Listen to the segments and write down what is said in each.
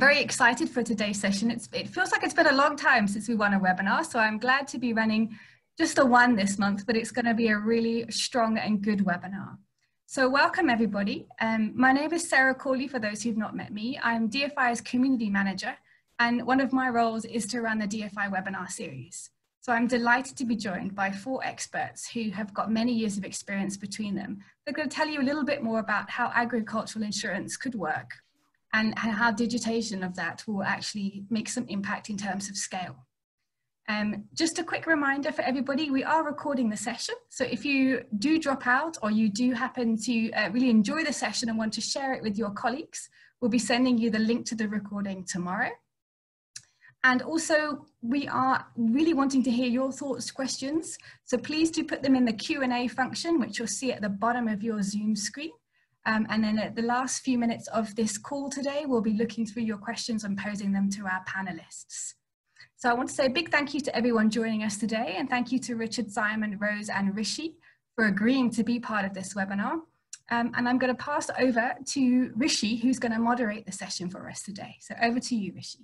very excited for today's session. It's, it feels like it's been a long time since we won a webinar, so I'm glad to be running just a one this month, but it's going to be a really strong and good webinar. So welcome everybody. Um, my name is Sarah Corley for those who've not met me. I'm DFI's community manager and one of my roles is to run the DFI webinar series. So I'm delighted to be joined by four experts who have got many years of experience between them. They're going to tell you a little bit more about how agricultural insurance could work and, how digitation of that will actually make some impact in terms of scale. Um, just a quick reminder for everybody, we are recording the session. So if you do drop out or you do happen to uh, really enjoy the session and want to share it with your colleagues, we'll be sending you the link to the recording tomorrow. And also, we are really wanting to hear your thoughts, questions. So please do put them in the Q&A function, which you'll see at the bottom of your Zoom screen. Um, and then at the last few minutes of this call today, we'll be looking through your questions and posing them to our panelists. So I want to say a big thank you to everyone joining us today and thank you to Richard, Simon, Rose and Rishi for agreeing to be part of this webinar. Um, and I'm going to pass over to Rishi, who's going to moderate the session for us today. So over to you, Rishi.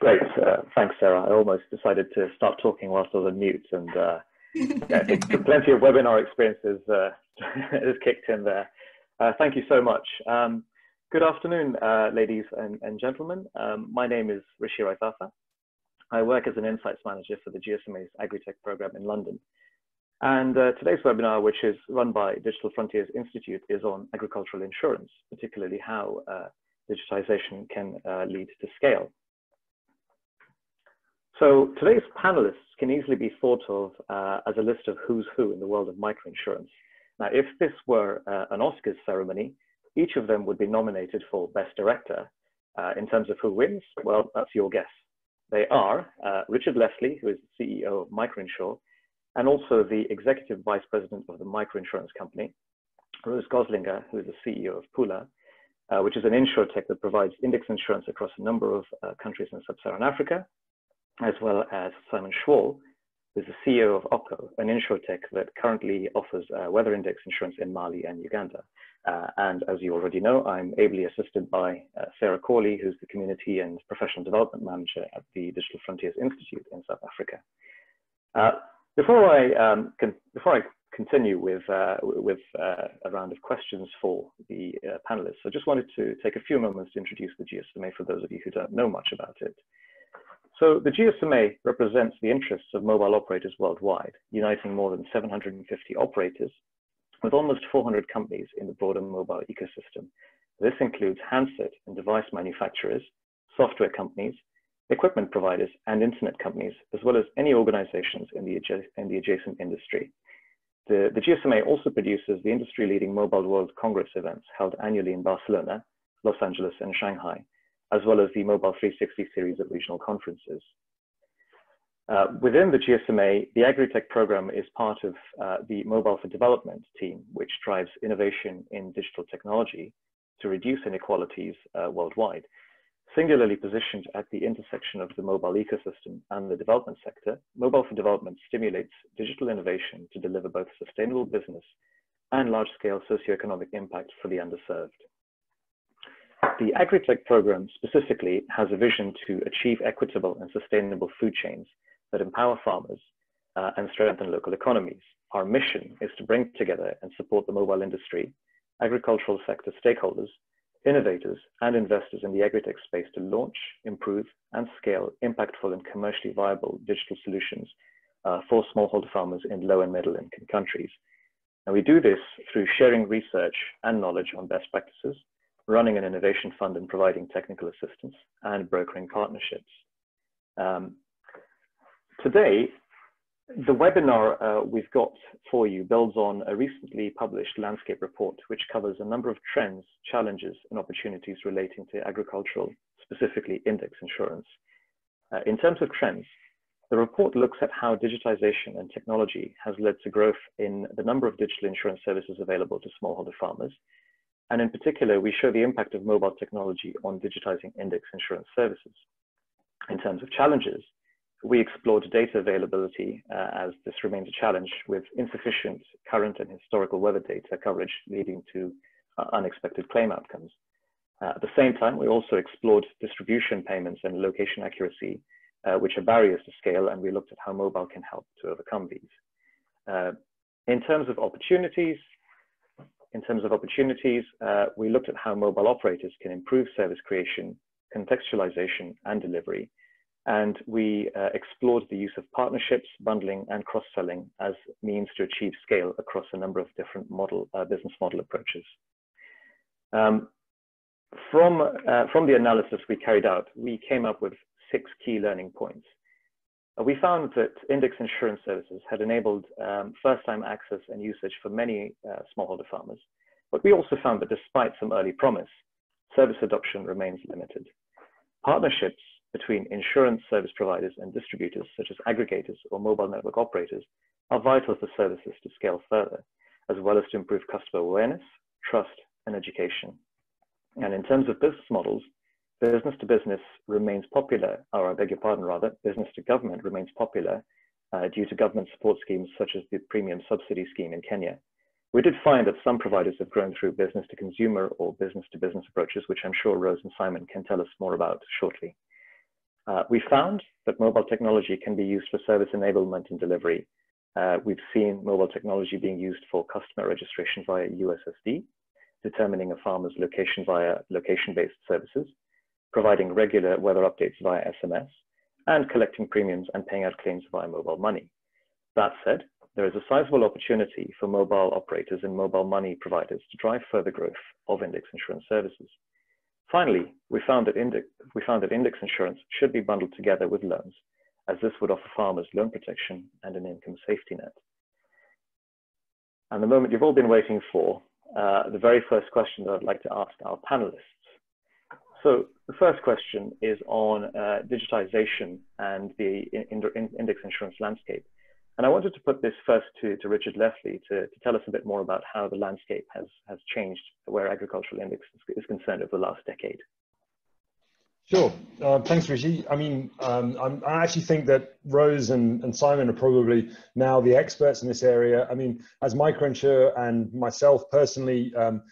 Great. Uh, thanks, Sarah. I almost decided to start talking whilst I was on mute and uh, Think plenty of webinar experiences uh, has kicked in there. Uh, thank you so much. Um, Good afternoon, uh, ladies and, and gentlemen. Um, my name is Rishi Raithatha. I work as an insights manager for the GSMA's AgriTech program in London. And uh, today's webinar, which is run by Digital Frontiers Institute, is on agricultural insurance, particularly how uh, digitization can uh, lead to scale. So today's panelists can easily be thought of uh, as a list of who's who in the world of microinsurance. Now, if this were uh, an Oscars ceremony, each of them would be nominated for Best Director. Uh, in terms of who wins, well, that's your guess. They are uh, Richard Leslie, who is the CEO of Microinsure, and also the Executive Vice President of the Microinsurance Company, Rose Goslinger, who is the CEO of Pula, uh, which is an insurtech that provides index insurance across a number of uh, countries in sub-Saharan Africa, as well as Simon Schwall, who is the CEO of OKO, an insurtech that currently offers uh, weather index insurance in Mali and Uganda. Uh, and as you already know, I'm ably assisted by uh, Sarah Corley, who's the Community and Professional Development Manager at the Digital Frontiers Institute in South Africa. Uh, before I um, before I continue with uh, with uh, a round of questions for the panelists, I just wanted to take a few moments to introduce the GSMA for those of you who don't know much about it. So the GSMA represents the interests of mobile operators worldwide, uniting more than 750 operators with almost 400 companies in the broader mobile ecosystem. This includes handset and device manufacturers, software companies, equipment providers, and internet companies, as well as any organizations in the, in the adjacent industry. The, the GSMA also produces the industry-leading Mobile World Congress events held annually in Barcelona, Los Angeles, and Shanghai, as well as the Mobile 360 series of regional conferences. Uh, within the GSMA, the AgriTech program is part of uh, the Mobile for Development team, which drives innovation in digital technology to reduce inequalities uh, worldwide. Singularly positioned at the intersection of the mobile ecosystem and the development sector, Mobile for Development stimulates digital innovation to deliver both sustainable business and large-scale socioeconomic impact for the underserved. The AgriTech program specifically has a vision to achieve equitable and sustainable food chains that empower farmers uh, and strengthen local economies. Our mission is to bring together and support the mobile industry, agricultural sector stakeholders, innovators, and investors in the agritech space to launch, improve, and scale impactful and commercially viable digital solutions uh, for smallholder farmers in low and middle income countries. And we do this through sharing research and knowledge on best practices, running an innovation fund and providing technical assistance, and brokering partnerships. Um, Today, the webinar uh, we've got for you builds on a recently published landscape report, which covers a number of trends, challenges, and opportunities relating to agricultural, specifically index insurance. Uh, in terms of trends, the report looks at how digitization and technology has led to growth in the number of digital insurance services available to smallholder farmers. And in particular, we show the impact of mobile technology on digitizing index insurance services. In terms of challenges, we explored data availability uh, as this remains a challenge with insufficient current and historical weather data coverage leading to unexpected claim outcomes. Uh, at the same time, we also explored distribution payments and location accuracy, uh, which are barriers to scale, and we looked at how mobile can help to overcome these. Uh, in terms of opportunities, in terms of opportunities, uh, we looked at how mobile operators can improve service creation, contextualization, and delivery. And we uh, explored the use of partnerships, bundling, and cross-selling as means to achieve scale across a number of different model, uh, business model approaches. Um, from, uh, from the analysis we carried out, we came up with six key learning points. We found that index insurance services had enabled um, first-time access and usage for many uh, smallholder farmers, but we also found that despite some early promise, service adoption remains limited. Partnerships between insurance service providers and distributors, such as aggregators or mobile network operators, are vital for services to scale further, as well as to improve customer awareness, trust, and education. And in terms of business models, business to business remains popular, or I beg your pardon, rather, business to government remains popular uh, due to government support schemes such as the premium subsidy scheme in Kenya. We did find that some providers have grown through business to consumer or business to business approaches, which I'm sure Rose and Simon can tell us more about shortly. Uh, we found that mobile technology can be used for service enablement and delivery. Uh, we've seen mobile technology being used for customer registration via USSD, determining a farmer's location via location-based services, providing regular weather updates via SMS, and collecting premiums and paying out claims via mobile money. That said, there is a sizable opportunity for mobile operators and mobile money providers to drive further growth of index insurance services. Finally, we found that, index, found that index insurance should be bundled together with loans, as this would offer farmers loan protection and an income safety net. And the moment you've all been waiting for, uh, the very first question that I'd like to ask our panelists. So the first question is on uh, digitization and the in in index insurance landscape. And I wanted to put this first to, to Richard Leslie to, to tell us a bit more about how the landscape has, has changed where agricultural index is, concerned over the last decade. Sure. Uh, thanks, Rishi. I mean, um, i actually think that Rose and, and, Simon are probably now the experts in this area. I mean, as microinsurer and myself personally, um,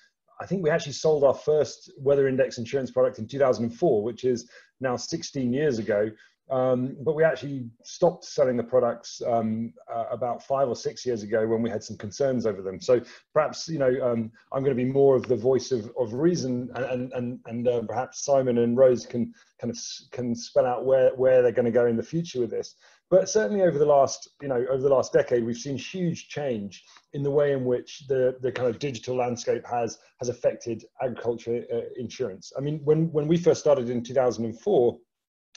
I think we actually sold our first weather index insurance product in 2004, which is now 16 years ago. Um, but we actually stopped selling the products um, uh, about five or six years ago when we had some concerns over them. So perhaps you know um, I'm going to be more of the voice of, of reason, and and and uh, perhaps Simon and Rose can kind of can spell out where where they're going to go in the future with this. But certainly over the last you know over the last decade, we've seen huge change in the way in which the the kind of digital landscape has has affected agriculture uh, insurance. I mean, when when we first started in 2004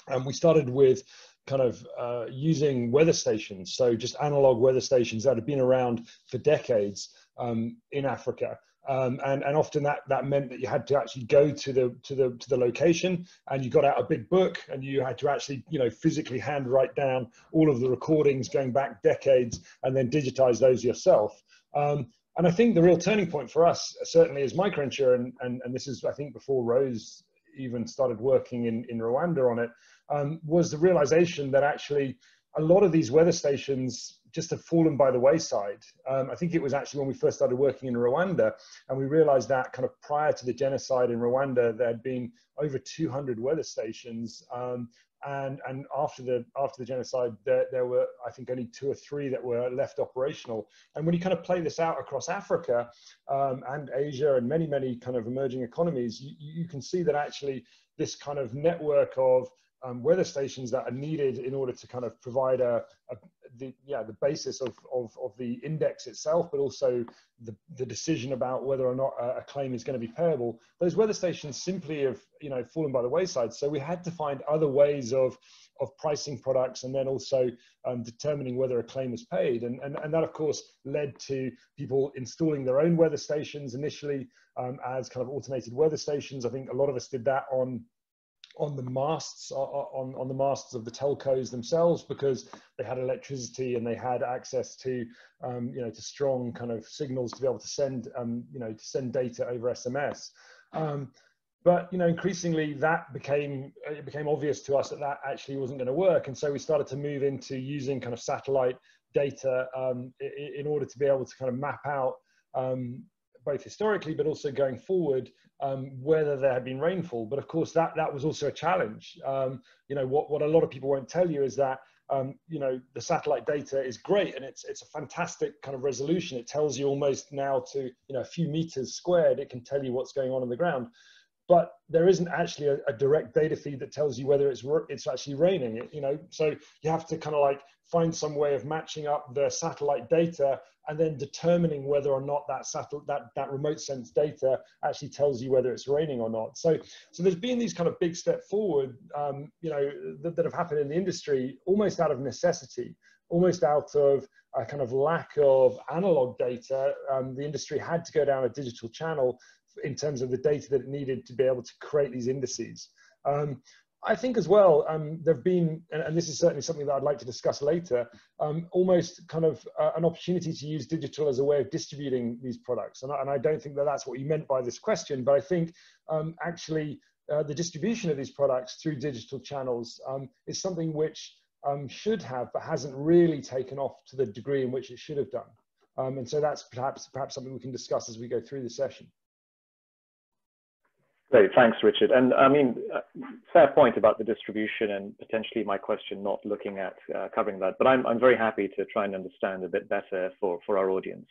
and we started with kind of uh, using weather stations, so just analog weather stations that have been around for decades um, in Africa. Um, and, and often that, that meant that you had to actually go to the, to, the, to the location and you got out a big book and you had to actually you know, physically hand write down all of the recordings going back decades and then digitize those yourself. Um, and I think the real turning point for us certainly is microinsurance, and, and, and this is I think before Rose even started working in, in Rwanda on it, um, was the realization that actually a lot of these weather stations just have fallen by the wayside. Um, I think it was actually when we first started working in Rwanda, and we realized that kind of prior to the genocide in Rwanda, there had been over 200 weather stations um, and and after the after the genocide there, there were i think only two or three that were left operational and when you kind of play this out across africa um, and asia and many many kind of emerging economies you, you can see that actually this kind of network of um, weather stations that are needed in order to kind of provide a, a the yeah the basis of, of, of the index itself, but also the, the decision about whether or not a, a, claim is going to be payable. Those weather stations simply have you know fallen by the wayside. So we had to find other ways of of pricing products and then also um, determining whether a claim is paid. And, and, and that, of course, led to people installing their own weather stations initially um, as kind of automated weather stations. I think a lot of us did that on on the masts on, on the masts of the telcos themselves because they had electricity and they had access to um, you know to strong kind of signals to be able to send um, you know to send data over SMS. Um, but you know increasingly that became it became obvious to us that that actually wasn't going to work and so we started to move into using kind of satellite data um, in, order to be able to kind of map out um, both historically, but also going forward, um, whether there had been rainfall. But of course, that, that was also a challenge. Um, you know, what, what a lot of people won't tell you is that, um, you know, the satellite data is great and it's, it's a fantastic kind of resolution. It tells you almost now to, you know, a few meters squared, it can tell you what's going on on the ground but there isn't actually a, a, direct data feed that tells you whether it's it's actually raining. You know, so you have to kind of like find some way of matching up the satellite data and then determining whether or not that satellite that that remote sense data actually tells you whether it's raining or not. So so there's been these kind of big step forward, um, you know, that, that have happened in the industry almost out of necessity, almost out of a kind of lack of analog data. Um, the industry had to go down a digital channel in terms of the data that it needed to be able to create these indices. Um, I think as well, um, there have been, and, this is certainly something that I'd like to discuss later, um, almost kind of uh, an opportunity to use digital as a way of distributing these products. And I, and I, don't think that that's what you meant by this question, but I think um, actually uh, the distribution of these products through digital channels um, is something which um, should have, but hasn't really taken off to the degree in which it should have done. And so that's perhaps, perhaps something we can discuss as we go through the session. Great, thanks, Richard. And I mean, uh, fair point about the distribution and potentially my question not looking at uh, covering that, but I'm, I'm very happy to try and understand a bit better for, for our audience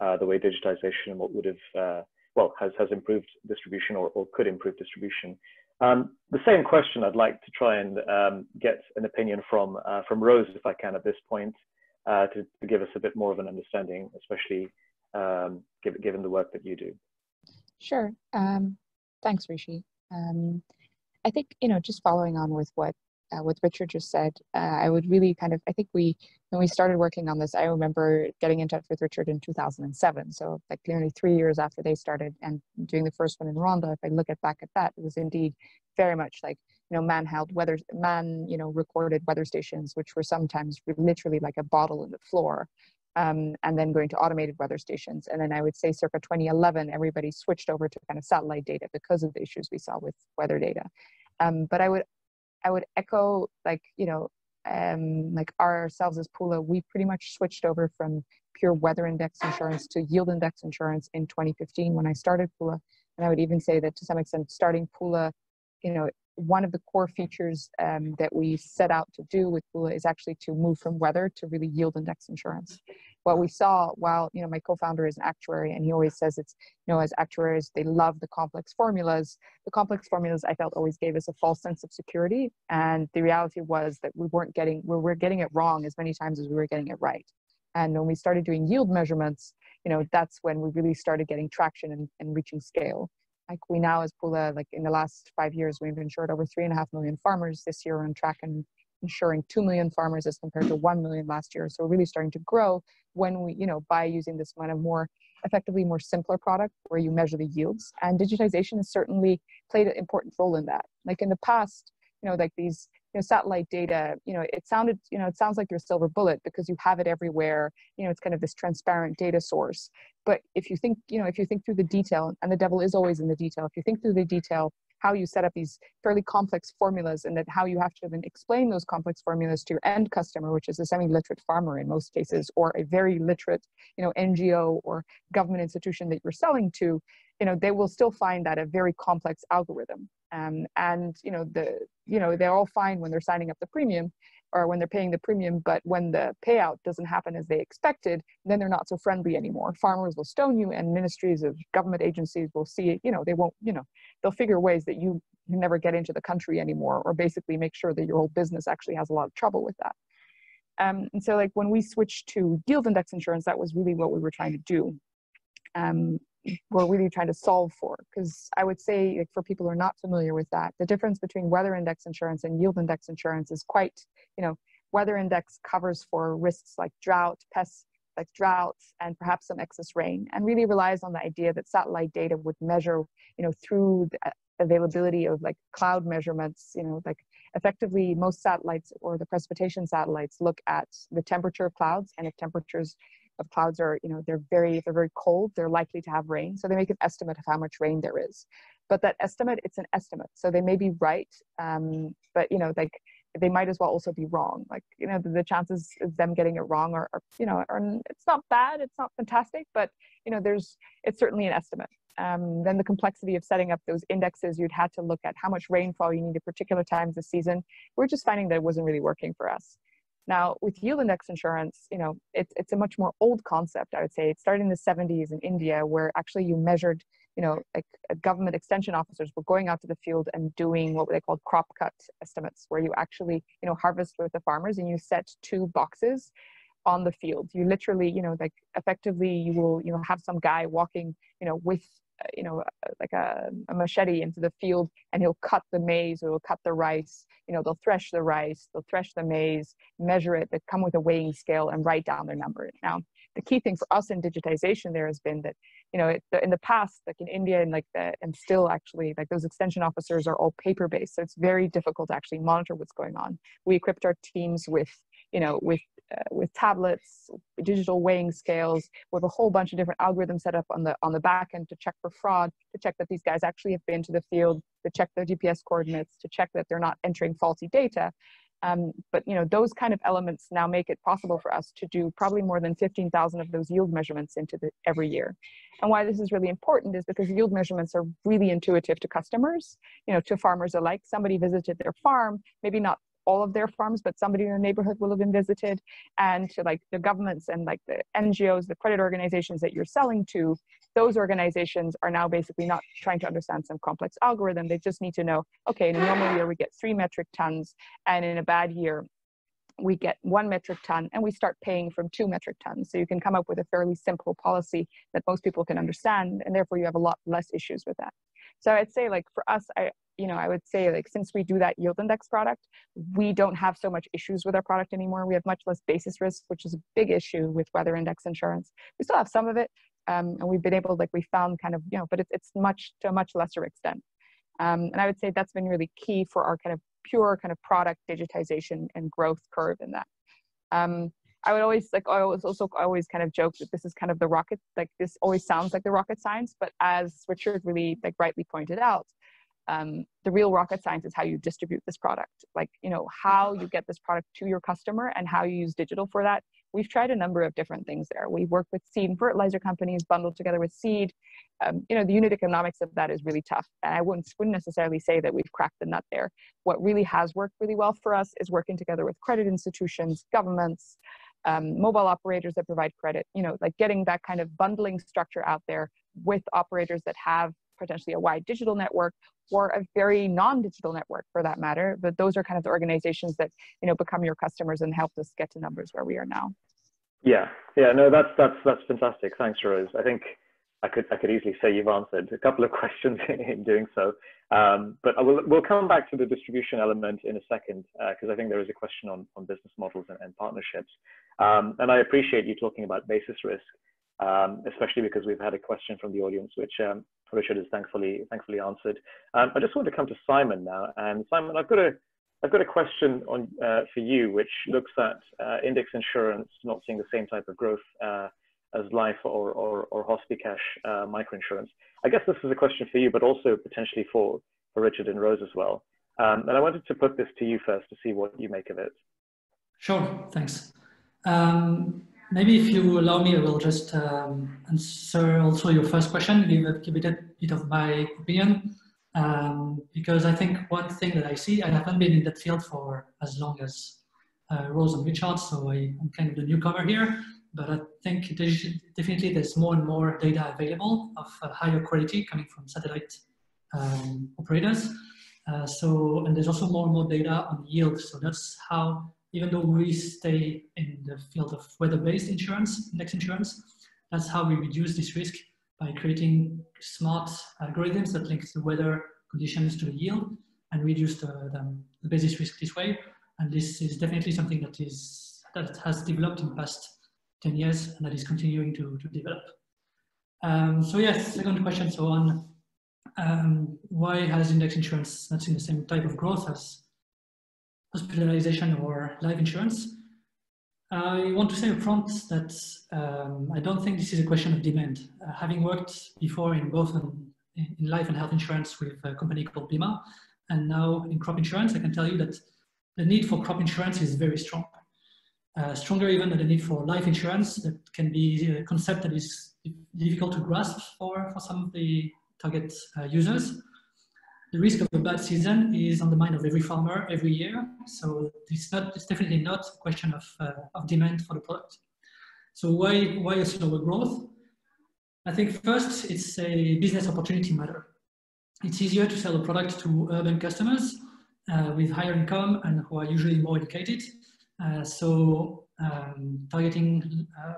uh, the way digitization and what would have, uh, well, has, has improved distribution or, or could improve distribution. Um, the same question I'd like to try and um, get an opinion from, uh, from Rose, if I can, at this point, uh, to, to, give us a bit more of an understanding, especially um, given, given the work that you do. Sure. Um, Thanks, Rishi. Um, I think, you know, just following on with what uh, what Richard just said, uh, I would really kind of, I think we, when we started working on this, I remember getting in touch with Richard in 2007. So like nearly three years after they started and doing the first one in Rwanda, if I look at back at that, it was indeed very much like, you know, man-held weather, man, you know, recorded weather stations, which were sometimes literally like a bottle in the floor um, and then going to automated weather stations. And then I would say circa 2011, everybody switched over to kind of satellite data because of the issues we saw with weather data. Um, but I would, I would echo like, you know, um, like ourselves as Pula, we pretty much switched over from pure weather index insurance to yield index insurance in 2015 when I started Pula. And I would even say that to some extent, starting Pula, you know, one of the core features um, that we set out to do with Pula is actually to move from weather to really yield index insurance. What we saw while, you know, my co-founder is an actuary and he always says it's, you know, as actuaries, they love the complex formulas. The complex formulas I felt always gave us a false sense of security. And the reality was that we weren't getting, we were getting it wrong as many times as we were getting it right. And when we started doing yield measurements, you know, that's when we really started getting traction and, and reaching scale. Like we now as Pula, like in the last five years, we've insured over three and a half million farmers. This year we're on track and insuring 2 million farmers as compared to 1 million last year. So we're really starting to grow when we, you know, by using this kind of more effectively more simpler product where you measure the yields. And digitization has certainly played an important role in that. Like in the past, you know, like these you know, satellite data, you know, it sounded, you know, it sounds like your silver bullet because you have it everywhere. You know, it's kind of this transparent data source. But if you think, you know, if you think through the detail, and the devil is always in the detail, if you think through the detail, how you set up these fairly complex formulas and that how you have to then explain those complex formulas to your end customer, which is a semi-literate farmer in most cases, or a very literate, you know, NGO or government institution that you're selling to, you know, they will still find that a very complex algorithm. Um, and you know the you know they're all fine when they're signing up the premium or when they're paying the premium but when the payout doesn't happen as they expected then they're not so friendly anymore. Farmers will stone you and ministries of government agencies will see it you know they won't you know they'll figure ways that you can never get into the country anymore or basically make sure that your whole business actually has a lot of trouble with that. Um, and so like when we switched to yield index insurance that was really what we were trying to do. Um, we're really trying to solve for. Because I would say, like, for people who are not familiar with that, the difference between weather index insurance and yield index insurance is quite, you know, weather index covers for risks like drought, pests like droughts, and perhaps some excess rain, and really relies on the idea that satellite data would measure, you know, through the uh, availability of like cloud measurements, you know, like effectively most satellites or the precipitation satellites look at the temperature of clouds and if temperatures of clouds are, you know, they're very, they're very cold, they're likely to have rain. So they make an estimate of how much rain there is. But that estimate, it's an estimate. So they may be right, um, but you know, like they might as well also be wrong. Like, you know, the, the chances of them getting it wrong are, are, you know, are, it's not bad, it's not fantastic, but, you know, there's, it's certainly an estimate. Um, then the complexity of setting up those indexes, you'd had to look at how much rainfall you need at particular times of season. We're just finding that it wasn't really working for us. Now, with yield index insurance, you know, it's, it's a much more old concept, I would say. It started in the 70s in India, where actually you measured, you know, like uh, government extension officers were going out to the field and doing what they called crop cut estimates, where you actually, you know, harvest with the farmers and you set two boxes on the field. You literally, you know, like effectively you will, you know, have some guy walking, you know, with you know, uh, like a, a, machete into the field and he'll cut the maize or he'll cut the rice. You know, they'll thresh the rice, they'll thresh the maize, measure it, they come with a weighing scale and write down their number. Now, the key thing for us in digitization there has been that, you know, it, in the past, like in India and like the, and still actually, like those extension officers are all paper based. So it's very difficult to actually monitor what's going on. We equipped our teams with, you know, with uh, with tablets, digital weighing scales, with a whole bunch of different algorithms set up on the on the back end to check for fraud, to check that these guys actually have been to the field, to check their GPS coordinates, to check that they're not entering faulty data. Um, but you know those kind of elements now make it possible for us to do probably more than 15,000 of those yield measurements into the every year. And why this is really important is because yield measurements are really intuitive to customers, you know, to farmers alike. Somebody visited their farm, maybe not all of their farms, but somebody in the neighborhood will have been visited, and to like the governments and like the NGOs, the credit organizations that you're selling to, those organizations are now basically not trying to understand some complex algorithm. They just need to know, okay, in a normal year we get three metric tons, and in a bad year we get one metric ton and we start paying from two metric tons. So you can come up with a fairly simple policy that most people can understand, and therefore you have a lot less issues with that. So I'd say like for us, I, you know, I would say like since we do that yield index product, we don't have so much issues with our product anymore. We have much less basis risk, which is a big issue with weather index insurance. We still have some of it, um, and we've been able, like we found kind of, you know, but it's, it's much to a much lesser extent. Um, and I would say that's been really key for our kind of pure kind of product digitization and growth curve in that. Um, I would always like I always also always kind of joke that this is kind of the rocket like this always sounds like the rocket science, but as Richard really like rightly pointed out, um, the real rocket science is how you distribute this product. Like you know how you get this product to your customer and how you use digital for that. We've tried a number of different things there. We work with seed and fertilizer companies bundled together with seed. Um, you know the unit economics of that is really tough and i wouldn't, wouldn't necessarily say that we've cracked the nut there. What really has worked really well for us is working together with credit institutions governments um, mobile operators that provide credit you know like getting that kind of bundling structure out there with operators that have potentially a wide digital network or a very non-digital network for that matter. But those are kind of the organizations that you know become your customers and help us get to numbers where we are now. Yeah, yeah, no, that's that's that's fantastic. Thanks, Rose. I think I could I could easily say you've answered a couple of questions in doing so. Um, but I will, we'll come back to the distribution element in a second because uh, I think there is a question on, on business models and, and partnerships. Um, and I appreciate you talking about basis risk um, especially because we've had a question from the audience, which um, Richard has thankfully thankfully answered. Um, I just want to come to Simon now, and Simon, I've got a I've got a question on uh, for you, which looks at uh, index insurance not seeing the same type of growth uh, as life or or, or Hospicash uh, microinsurance. I guess this is a question for you, but also potentially for for Richard and Rose as well. Um, and I wanted to put this to you first to see what you make of it. Sure, thanks. Um, maybe if you allow me, I will just um, answer also your first question, give a, give a bit of my opinion. Um, because I think one thing that I see, I haven't been in that field for as long as uh, Rose and Richard, so I, am kind of the newcomer here, but I think definitely there's more and more data available of uh, higher quality coming from satellite um, operators. Uh, so, and there's also more and more data on yield. So that's how even though we stay in the field of weather-based insurance, index insurance, that's how we reduce this risk by creating smart algorithms that link the weather conditions to the yield and reduce the, the, the basis risk this way. And this is definitely something that is that has developed in the past 10 years and that is continuing to, to develop. Um, so yes, second question, so on um, why has index insurance not seen the same type of growth as hospitalization or life insurance. I want to say upfront that um, I don't think this is a question of demand. Uh, having worked before in both in, in, life and health insurance with a company called Bima, and now in crop insurance, I can tell you that the need for crop insurance is very strong. Uh, stronger even than the need for life insurance that can be a concept that is difficult to grasp for, for some of the target uh, users. The risk of a bad season is on the mind of every farmer every year. So it's not, it's definitely not a question of, uh, of demand for the product. So why, why a slower growth? I think first it's a business opportunity matter. It's easier to sell a product to urban customers uh, with higher income and who are usually more educated. Uh, so um, targeting uh,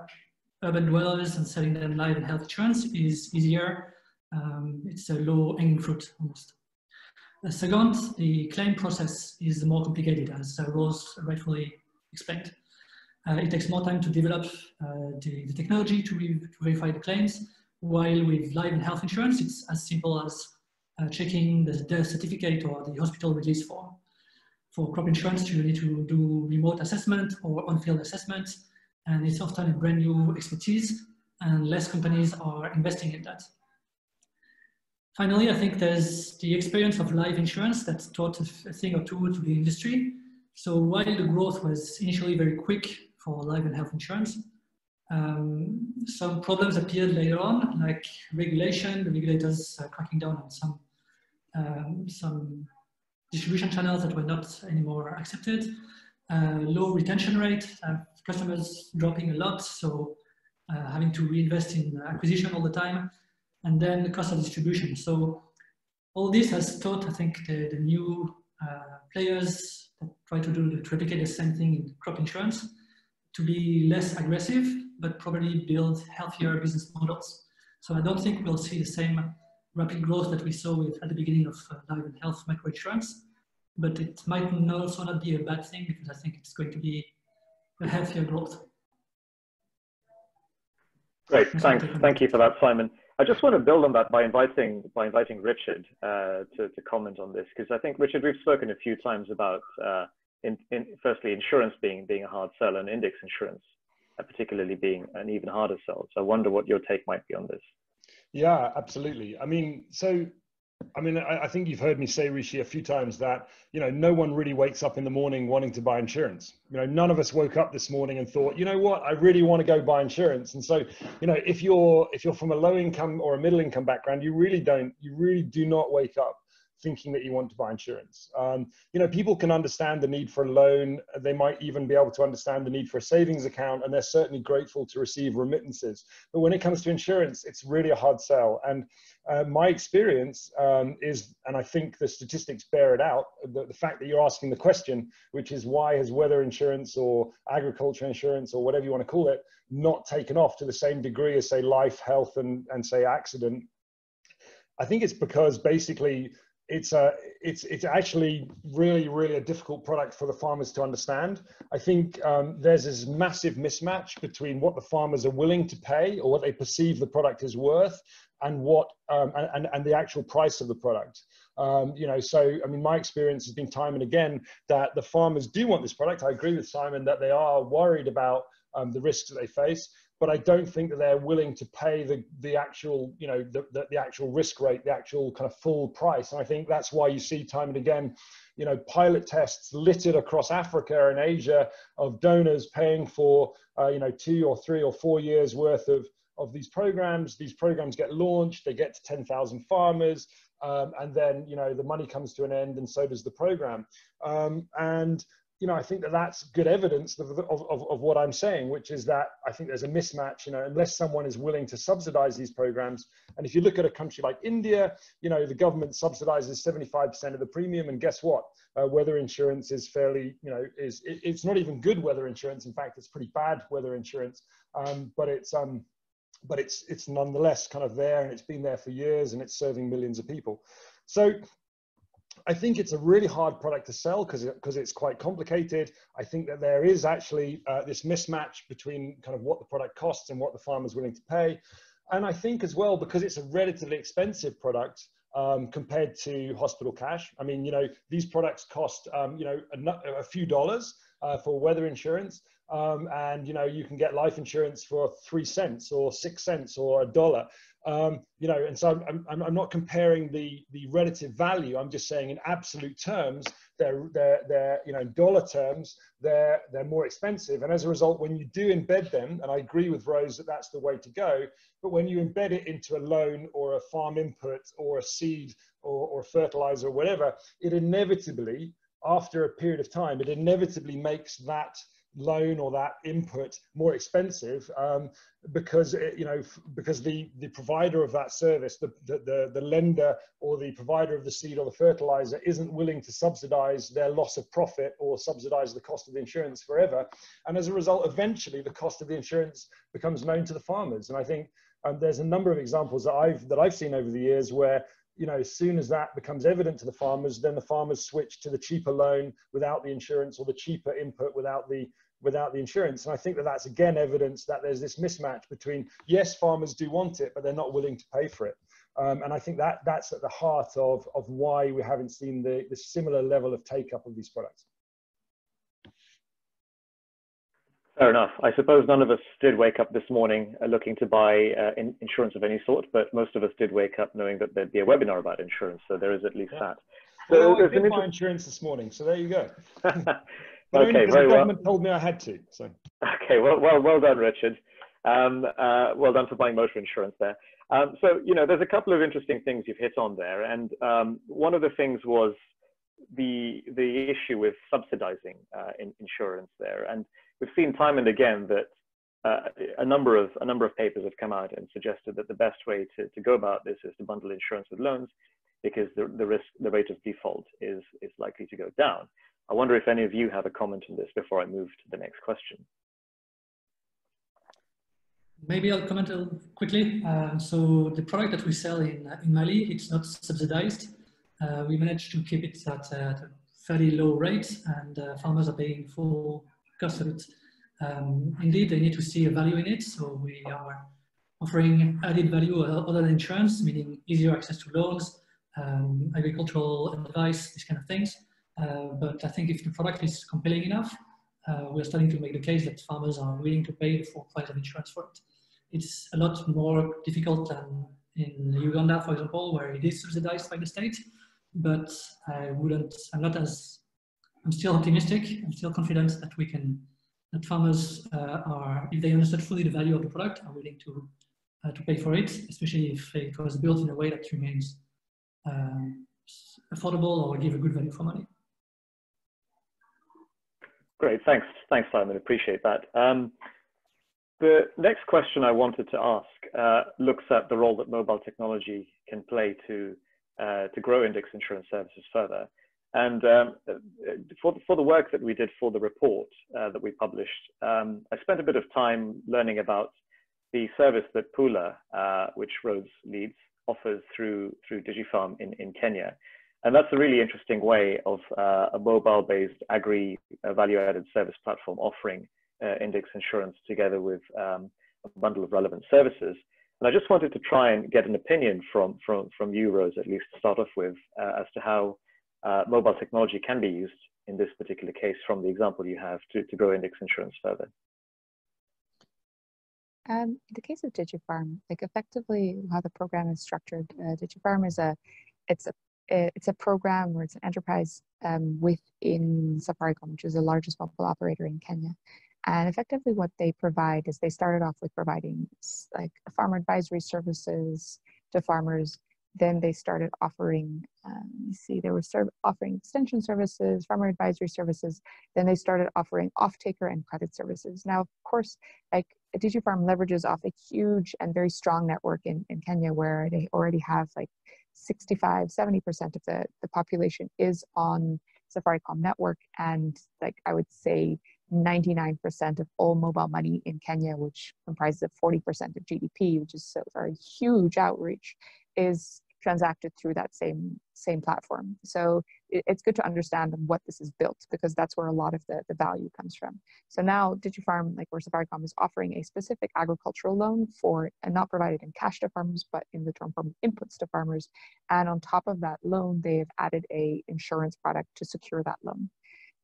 urban dwellers and selling them life and health insurance is easier. Um, it's a low hanging fruit almost. The second, the claim process is more complicated as Rose rightfully explained. Uh, it takes more time to develop uh, the, the, technology to, to, verify the claims, while with life and health insurance, it's as simple as uh, checking the death certificate or the hospital release form. For crop insurance, you need to do remote assessment or on-field assessment, and it's often a brand new expertise, and less companies are investing in that. Finally, I think there's the experience of life insurance that taught a thing or two to the industry. So while the growth was initially very quick for life and health insurance, um, some problems appeared later on, like regulation, the regulators uh, cracking down on some um, some distribution channels that were not anymore accepted, uh, low retention rate, uh, customers dropping a lot, so uh, having to reinvest in acquisition all the time, and then the cost of distribution. So all this has taught, I think, the, the new uh, players that try to do to replicate the same thing in crop insurance to be less aggressive, but probably build healthier business models. So I don't think we'll see the same rapid growth that we saw with at the beginning of uh, life and health microinsurance, but it might also not be a bad thing because I think it's going to be a healthier growth. Great, thanks. Thank you for that, Simon. I just want to build on that by inviting by inviting Richard uh, to, to comment on this because I think Richard, we've spoken a few times about uh, in, in, firstly insurance being being a hard sell and index insurance uh, particularly being an even harder sell. So I wonder what your take might be on this. Yeah, absolutely. I mean, so I mean, I, I, think you've heard me say, Rishi, a few times that, you know, no one really wakes up in the morning wanting to buy insurance. You know, none of us woke up this morning and thought, you know what, I really want to go buy insurance. And so, you know, if you're if you're from a low income or a middle income background, you really don't, you really do not wake up thinking that you want to buy insurance. Um, you know, people can understand the need for a loan. They might even be able to understand the need for a savings account, and they're certainly grateful to receive remittances. But when it comes to insurance, it's really a hard sell. And uh, my experience um, is, and I think the statistics bear it out, the, the fact that you're asking the question, which is why has weather insurance or agriculture insurance or whatever you want to call it, not taken off to the same degree as say life, health, and, and say accident I think it's because basically it's a it's it's actually really really a difficult product for the farmers to understand. I think um, there's this massive mismatch between what the farmers are willing to pay or what they perceive the product is worth and what um, and, and the actual price of the product. Um, you know so i mean my experience has been time and again that the farmers do want this product. I agree with simon that they are worried about um, the risks that they face but I don't think that they're willing to pay the, the actual, you know, the, the, the, actual risk rate, the actual kind of full price. And I think that's why you see time and again, you know, pilot tests littered across Africa and Asia of donors paying for, uh, you know, two or three or four years worth of, of these programs. These programs get launched, they get to 10,000 farmers, um, and then, you know, the money comes to an end and so does the program. Um, and you know, I think that that's good evidence of, of, of, what I'm saying, which is that I think there's a mismatch, you know, unless someone is willing to subsidize these programs. And if you look at a country like India, you know, the government subsidizes 75% of the premium. And guess what? Uh, weather insurance is fairly, you know, is it, it's not even good weather insurance. In fact, it's pretty bad weather insurance. Um, but it's, um, but it's, it's nonetheless kind of there and it's been there for years and it's serving millions of people. So I think it's a really hard product to sell because because it, it's quite complicated. I think that there is actually uh, this mismatch between kind of what the product costs and what the farmer is willing to pay. And I think as well, because it's a relatively expensive product um, compared to hospital cash. I mean, you know, these products cost, um, you know, a, a few dollars uh, for weather insurance. um, and you know you can get life insurance for three cents or six cents or a dollar um, you know and so I'm, I'm, I'm not comparing the the relative value. I'm just saying in absolute terms they're they're, they're you know in dollar terms they're they're more expensive. And as a result when you do embed them and i agree with rose that that's the way to go but when you embed it into a loan or a farm input or a seed or, or fertilizer or whatever it inevitably after a period of time it inevitably makes that loan or that input more expensive um, because it, you know because the the provider of that service the, the the lender or the provider of the seed or the fertilizer isn't willing to subsidize their loss of profit or subsidize the cost of the insurance forever. And as a result eventually the cost of the insurance becomes known to the farmers. And i think um, there's a number of examples that i've that i've seen over the years where you know, as soon as that becomes evident to the farmers, then the farmers switch to the cheaper loan without the insurance or the cheaper input without the without the insurance. And I think that that's again evidence that there's this mismatch between, yes, farmers do want it, but they're not willing to pay for it. Um, and I think that that's at the heart of, of why we haven't seen the, the similar level of take up of these products. Fair enough. I suppose none of us did wake up this morning uh, looking to buy uh, in insurance of any sort, but most of us did wake up knowing that there'd be a webinar about insurance. So there is at least yeah. that. So well, I did my insurance this morning, so there you go. But okay, very the government told me I had to. So. Okay, well, well, well done, Richard. Um, uh, well done for buying motor insurance there. Um, so, you know, there's a couple of interesting things you've hit on there, and um, one of the things was the the issue with subsidizing uh, in insurance there, and we've seen time and again that uh, a number of a number of papers have come out and suggested that the best way to, to go about this is to bundle insurance with loans because the, the risk the rate of default is is likely to go down. I wonder if any of you have a comment on this before I move to the next question. Maybe I'll comment quickly. Um, so the product that we sell in, in Mali, it's not subsidized. Uh, we managed to keep it at, at a fairly low rate and uh, farmers are paying full cost of it. Um, indeed, they need to see a value in it. So we are offering added value other than insurance, meaning easier access to loans, um, agricultural advice, these kind of things. Uh, but I think if the product is compelling enough, uh, we're starting to make the case that farmers are willing to pay the full price of insurance for it. It's a lot more difficult than in Uganda, for example, where it is subsidized by the state. But I wouldn't, I'm not as, I'm still optimistic. I'm still confident that we can, that farmers uh, are, if they understand fully the value of the product, are willing to, uh, to pay for it, especially if it was built in a way that remains um, affordable or give a good value for money. Great, thanks, thanks, Simon. Appreciate that. Um, the next question I wanted to ask uh, looks at the role that mobile technology can play to uh, to grow index insurance services further. And um, for, for the work that we did for the report uh, that we published, um, I spent a bit of time learning about the service that Pula, uh, which Rose leads, offers through through DigiFarm in, in Kenya. And that's a really interesting way of uh, a mobile-based agri uh, value-added service platform offering uh, index insurance together with um, a bundle of relevant services. And I just wanted to try and get an opinion from, from, from you, Rose, at least to start off with, uh, as to how uh, mobile technology can be used in this particular case from the example you have to, to grow index insurance further. Um, in the case of DigiFarm, like effectively how the program is structured, uh, DigiFarm is a it's a it's a program or it's an enterprise um, within Safaricom, which is the largest mobile operator in Kenya. And effectively, what they provide is they started off with providing like farmer advisory services to farmers. Then they started offering, um, you see, they were serve, offering extension services, farmer advisory services. Then they started offering off-taker and credit services. Now, of course, like DigiFarm leverages off a huge and very strong network in, in Kenya where they already have like 65, 70% of the, the population is on Safaricom network. And like I would say 99% of all mobile money in Kenya, which comprises of 40% of GDP, which is a very huge outreach, is transacted through that same same platform. So it, it's good to understand what this is built because that's where a lot of the, the value comes from. So now DigiFarm, like where Safaricom is offering a specific agricultural loan for and not provided in cash to farmers, but in the term form of inputs to farmers. And on top of that loan, they have added a insurance product to secure that loan.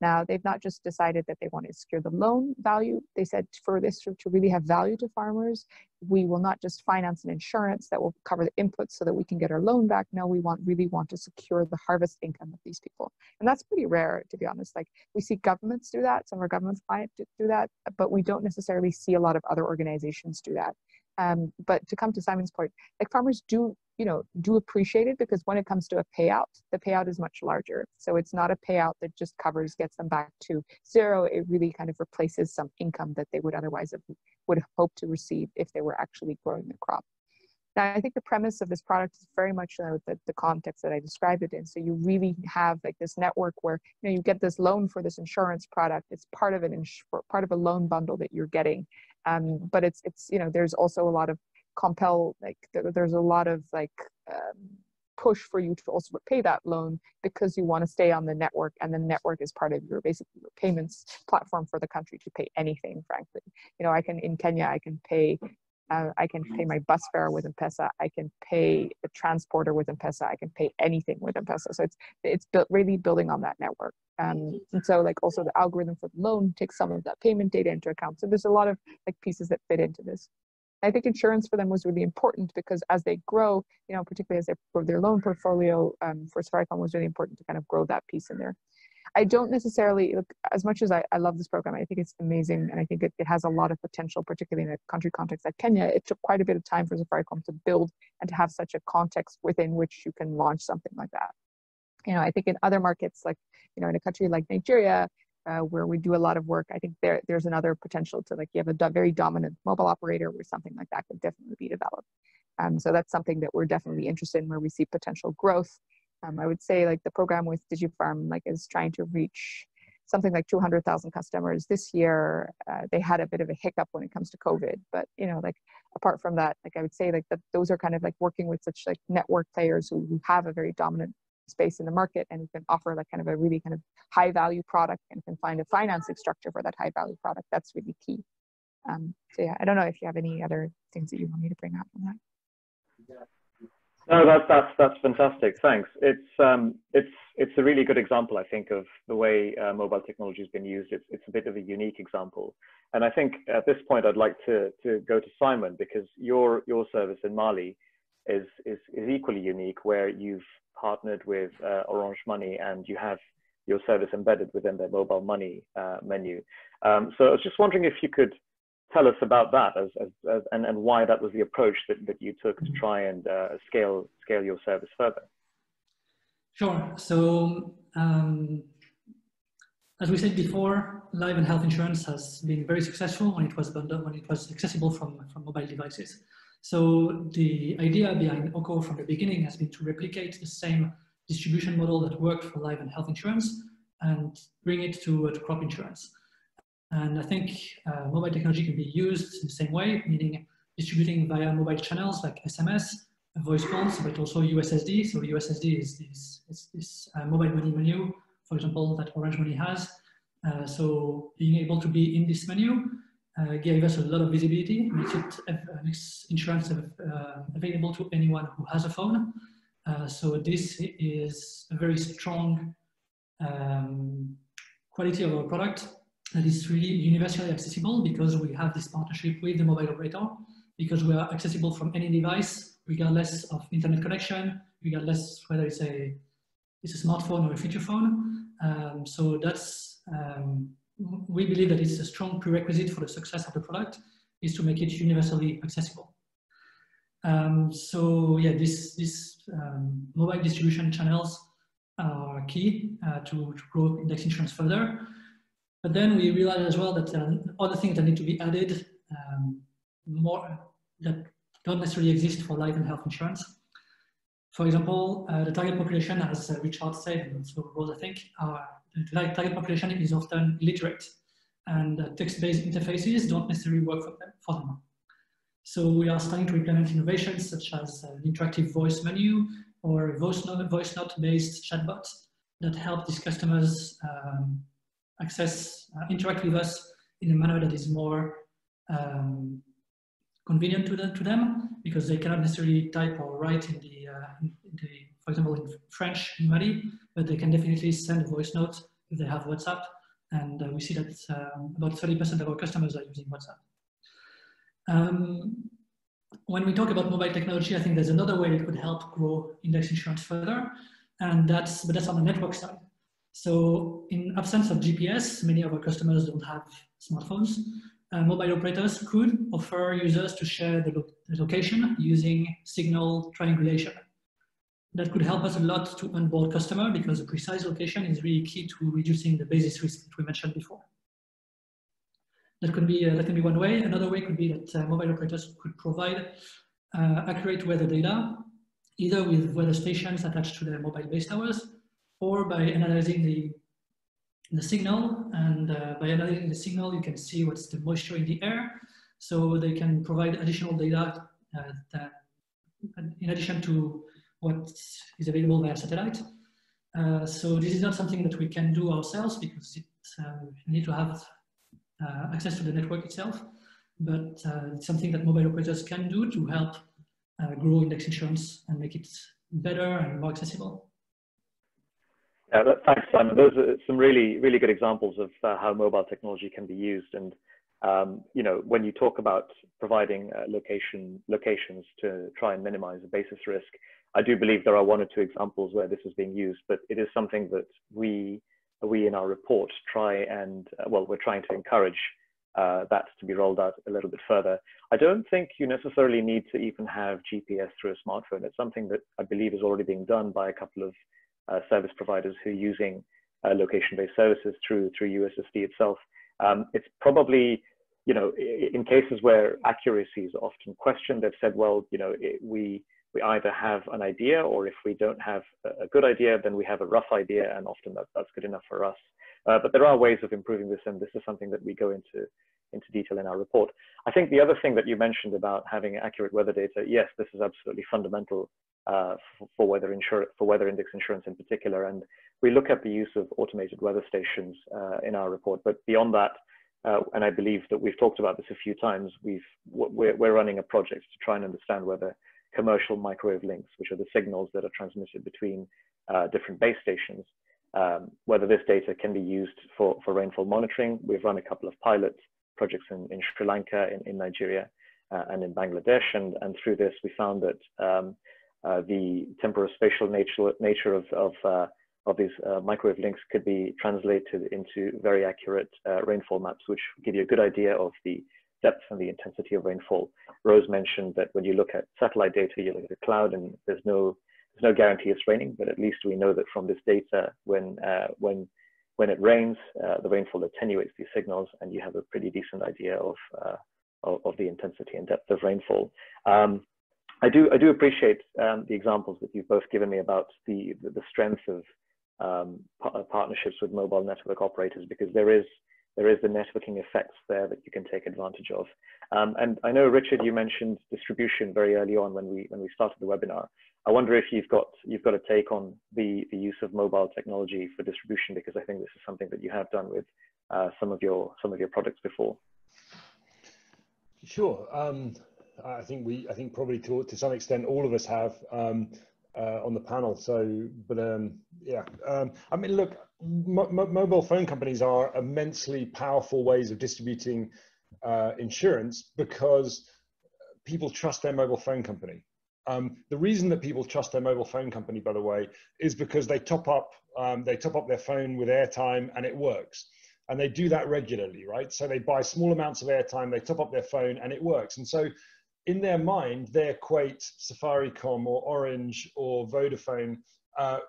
Now, they've not just decided that they want to secure the loan value. They said for this to really have value to farmers, we will not just finance an insurance that will cover the inputs so that we can get our loan back. No, we want really want to secure the harvest income of these people. And that's pretty rare, to be honest. Like we see governments do that, some of our governments might do that, but we don't necessarily see a lot of other organizations do that. Um, but to come to Simon's point, like farmers do, you know, do appreciate it because when it comes to a payout, the payout is much larger. So it's not a payout that just covers, gets them back to zero. It really kind of replaces some income that they would otherwise have, would hope to receive if they were actually growing the crop. Now, I think the premise of this product is very much uh, the, the context that I described it in. So you really have like this network where you know you get this loan for this insurance product. It's part of an ins- part of a loan bundle that you're getting, um, but it's it's you know there's also a lot of compel like there, there's a lot of like um, push for you to also repay that loan because you want to stay on the network and the network is part of your basically your payments platform for the country to pay anything frankly. You know i can in kenya i can pay uh, I can pay my bus fare with M-Pesa. I can pay a transporter with M-Pesa. I can pay anything with M-Pesa. So it's it's built really building on that network. Um, and so like also the algorithm for the loan takes some of that payment data into account. So there's a lot of like pieces that fit into this. I think insurance for them was really important because as they grow, you know, particularly as they grow their loan portfolio, um, for Safaricom was really important to kind of grow that piece in there. I don't necessarily look as much as I, I love this program. I think it's amazing, and I think it, it has a lot of potential, particularly in a country context like Kenya. It took quite a bit of time for Safaricom to build and to have such a context within which you can launch something like that. You know, I think in other markets, like you know, in a country like Nigeria, uh, where we do a lot of work, I think there there's another potential to like you have a do very dominant mobile operator where something like that could definitely be developed. Um, so that's something that we're definitely interested in, where we see potential growth um, I would say like the program with DigiFarm like is trying to reach something like 200,000 customers this year. Uh, they had a bit of a hiccup when it comes to COVID, but you know, like apart from that, like I would say like that those are kind of like working with such like network players who, who have a very dominant space in the market and can offer like kind of a really kind of high value product and can find a financing structure for that high value product. That's really key. Um, so yeah, I don't know if you have any other things that you want me to bring up on that. No, that's that's that's fantastic. Thanks. It's um, it's it's a really good example, I think, of the way uh, mobile technology has been used. It's it's a bit of a unique example, and I think at this point I'd like to to go to Simon because your your service in Mali is is is equally unique, where you've partnered with uh, Orange Money and you have your service embedded within their mobile money uh, menu. Um, so I was just wondering if you could tell us about that as, as, as, and, and why that was the approach that, that you took to try and uh, scale, scale your service further. Sure. So, um, as we said before, life and health insurance has been very successful when it was when it was accessible from, from mobile devices. So the idea behind OKO from the beginning has been to replicate the same distribution model that worked for life and health insurance and bring it to, to crop insurance. And I think uh, mobile technology can be used in the same way, meaning distributing via mobile channels like SMS, voice calls, but also USSD. So USSD is this, is this uh, mobile money menu, for example, that Orange Money has. Uh, so being able to be in this menu uh, gave us a lot of visibility, makes it uh, makes insurance uh, available to anyone who has a phone. so this is a very strong um, quality of our product that is really universally accessible because we have this partnership with the mobile operator, because we are accessible from any device, regardless of internet connection, regardless whether it's a, it's a smartphone or a feature phone. Um, so that's, um, we believe that it's a strong prerequisite for the success of the product is to make it universally accessible. Um, so yeah, this, this um, mobile distribution channels are key uh, to, to grow index insurance further. But then we realized as well that uh, other things that need to be added um, more that don't necessarily exist for life and health insurance. For example, uh, the target population, as uh, Richard said, and also Rose, I think, the target population is often illiterate and uh, text-based interfaces don't necessarily work for them, for them. So we are starting to implement innovations such as an interactive voice menu or voice note, voice note chatbot that help these customers um, access, uh, interact with us in a manner that is more um, convenient to, the, to them because they cannot necessarily type or write in the, uh, in, the, for example, in French in Mali, but they can definitely send a voice note if they have WhatsApp. And uh, we see that um, about 30% of our customers are using WhatsApp. Um, when we talk about mobile technology, I think there's another way that could help grow index insurance further, and that's but that's on the network side. So in absence of GPS, many of our customers don't have smartphones. Uh, mobile operators could offer users to share the, lo the, location using signal triangulation. That could help us a lot to onboard customer because a precise location is really key to reducing the basis risk that we mentioned before. That could be uh, that can be one way. Another way could be that uh, mobile operators could provide uh, accurate weather data, either with weather stations attached to their mobile base towers, or by analyzing the the signal. And uh, by analyzing the signal, you can see what's the moisture in the air. So they can provide additional data uh, that, in addition to what is available via satellite. Uh, so this is not something that we can do ourselves because it, you need to have uh, access to the network itself, but uh, it's something that mobile operators can do to help uh, grow index insurance and make it better and more accessible. Yeah, thanks, Simon. Those are some really, really good examples of uh, how mobile technology can be used. And um, you know, when you talk about providing uh, location locations to try and minimize the basis risk, I do believe there are one or two examples where this is being used. But it is something that we we in our report try and, uh, well, we're trying to encourage uh, that to be rolled out a little bit further. I don't think you necessarily need to even have GPS through a smartphone. It's something that I believe is already being done by a couple of service providers who are using uh, location-based services through through USSD itself. Um, it's probably, you know, in cases where accuracy is often questioned, they've said, well, you know, it, we we either have an idea or if we don't have a good idea, then we have a rough idea and often that, that's good enough for us. Uh, but there are ways of improving this and this is something that we go into, into detail in our report. I think the other thing that you mentioned about having accurate weather data, yes, this is absolutely fundamental uh, for, weather for weather index insurance in particular. And we look at the use of automated weather stations uh, in our report, but beyond that, uh, and I believe that we've talked about this a few times, we've, we're, we're running a project to try and understand whether commercial microwave links, which are the signals that are transmitted between uh, different base stations. Um, whether this data can be used for, for rainfall monitoring. We've run a couple of pilot projects in, in Sri Lanka, in, in Nigeria, uh, and in Bangladesh. And, and through this, we found that um, uh, the temporospatial nature, nature of, of, uh, of these uh, microwave links could be translated into very accurate uh, rainfall maps, which give you a good idea of the depth and the intensity of rainfall. Rose mentioned that when you look at satellite data, you look at the cloud and there's no there's no guarantee it's raining, but at least we know that from this data, when uh, when when it rains, uh, the rainfall attenuates these signals, and you have a pretty decent idea of of, of, the intensity and depth of rainfall. Um, I do I do appreciate um, the examples that you've both given me about the the, strength of um, partnerships with mobile network operators because there is there is the networking effects there that you can take advantage of. Um, and I know, Richard, you mentioned distribution very early on when we when we started the webinar. I wonder if you've got you've got a take on the the use of mobile technology for distribution because I think this is something that you have done with uh, some of your some of your products before. Sure. Um, I think we I think probably to to some extent all of us have. Um, uh, on the panel. So, but um, yeah, um, I mean, look, mobile phone companies are immensely powerful ways of distributing uh, insurance because people trust their mobile phone company. Um, the reason that people trust their mobile phone company, by the way, is because they top up um, they top up their phone with airtime and it works. And they do that regularly, right? So they buy small amounts of airtime, they top up their phone, and it works. And so in their mind, they equate Safaricom or Orange or Vodafone, uh,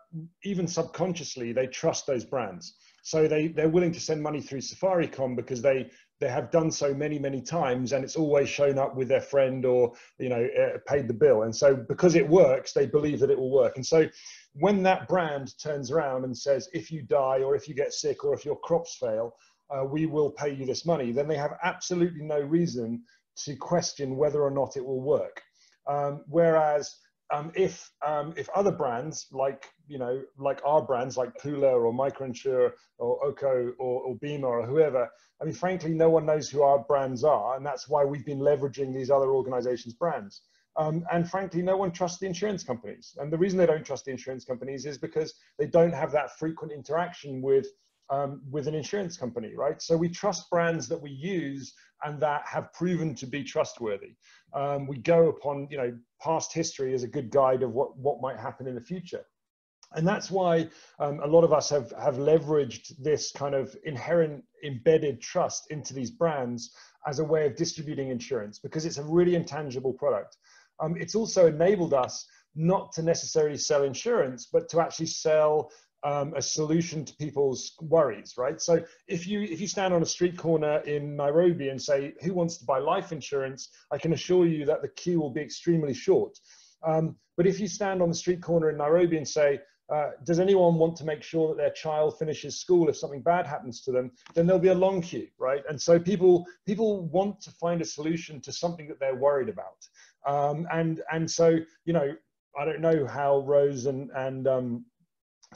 even subconsciously, they trust those brands. So they, they're willing to send money through Safaricom because they, they have done so many, many times and it's always shown up with their friend or, you know, uh, paid the bill. And so because it works, they believe that it will work. And so when that brand turns around and says, if you die or if you get sick or if your crops fail, uh, we will pay you this money, then they have absolutely no reason to question whether or not it will work. Um, whereas um, if um, if other brands like you know like our brands like Pula or MicroEnsure or OKO or, or Bima or whoever, I mean frankly no one knows who our brands are, and that's why we've been leveraging these other organisations' brands. Um, and frankly, no one trusts the insurance companies. And the reason they don't trust the insurance companies is because they don't have that frequent interaction with um, with an insurance company, right? So we trust brands that we use and that have proven to be trustworthy. Um, we go upon, you know, past history as a good guide of what, what might happen in the future. And that's why um, a lot of us have, have leveraged this kind of inherent embedded trust into these brands as a way of distributing insurance because it's a really intangible product. Um, it's also enabled us not to necessarily sell insurance, but to actually sell um, a solution to people's worries, right? So if you if you stand on a street corner in Nairobi and say, "Who wants to buy life insurance?" I can assure you that the queue will be extremely short. Um, but if you stand on the street corner in Nairobi and say, uh, does anyone want to make sure that their child finishes school if something bad happens to them then there'll be a long queue right and so people people want to find a solution to something that they're worried about um, and and so you know i don't know how rose and and um,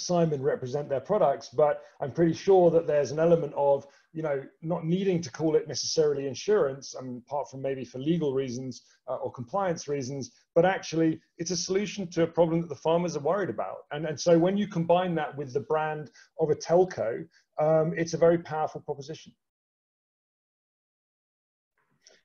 Simon represent their products, but I'm pretty sure that there's an element of, you know, not needing to call it necessarily insurance, I mean, apart from maybe for legal reasons uh, or compliance reasons, but actually it's a solution to a problem that the farmers are worried about. And, and so when you combine that with the brand of a telco, um, it's a very powerful proposition.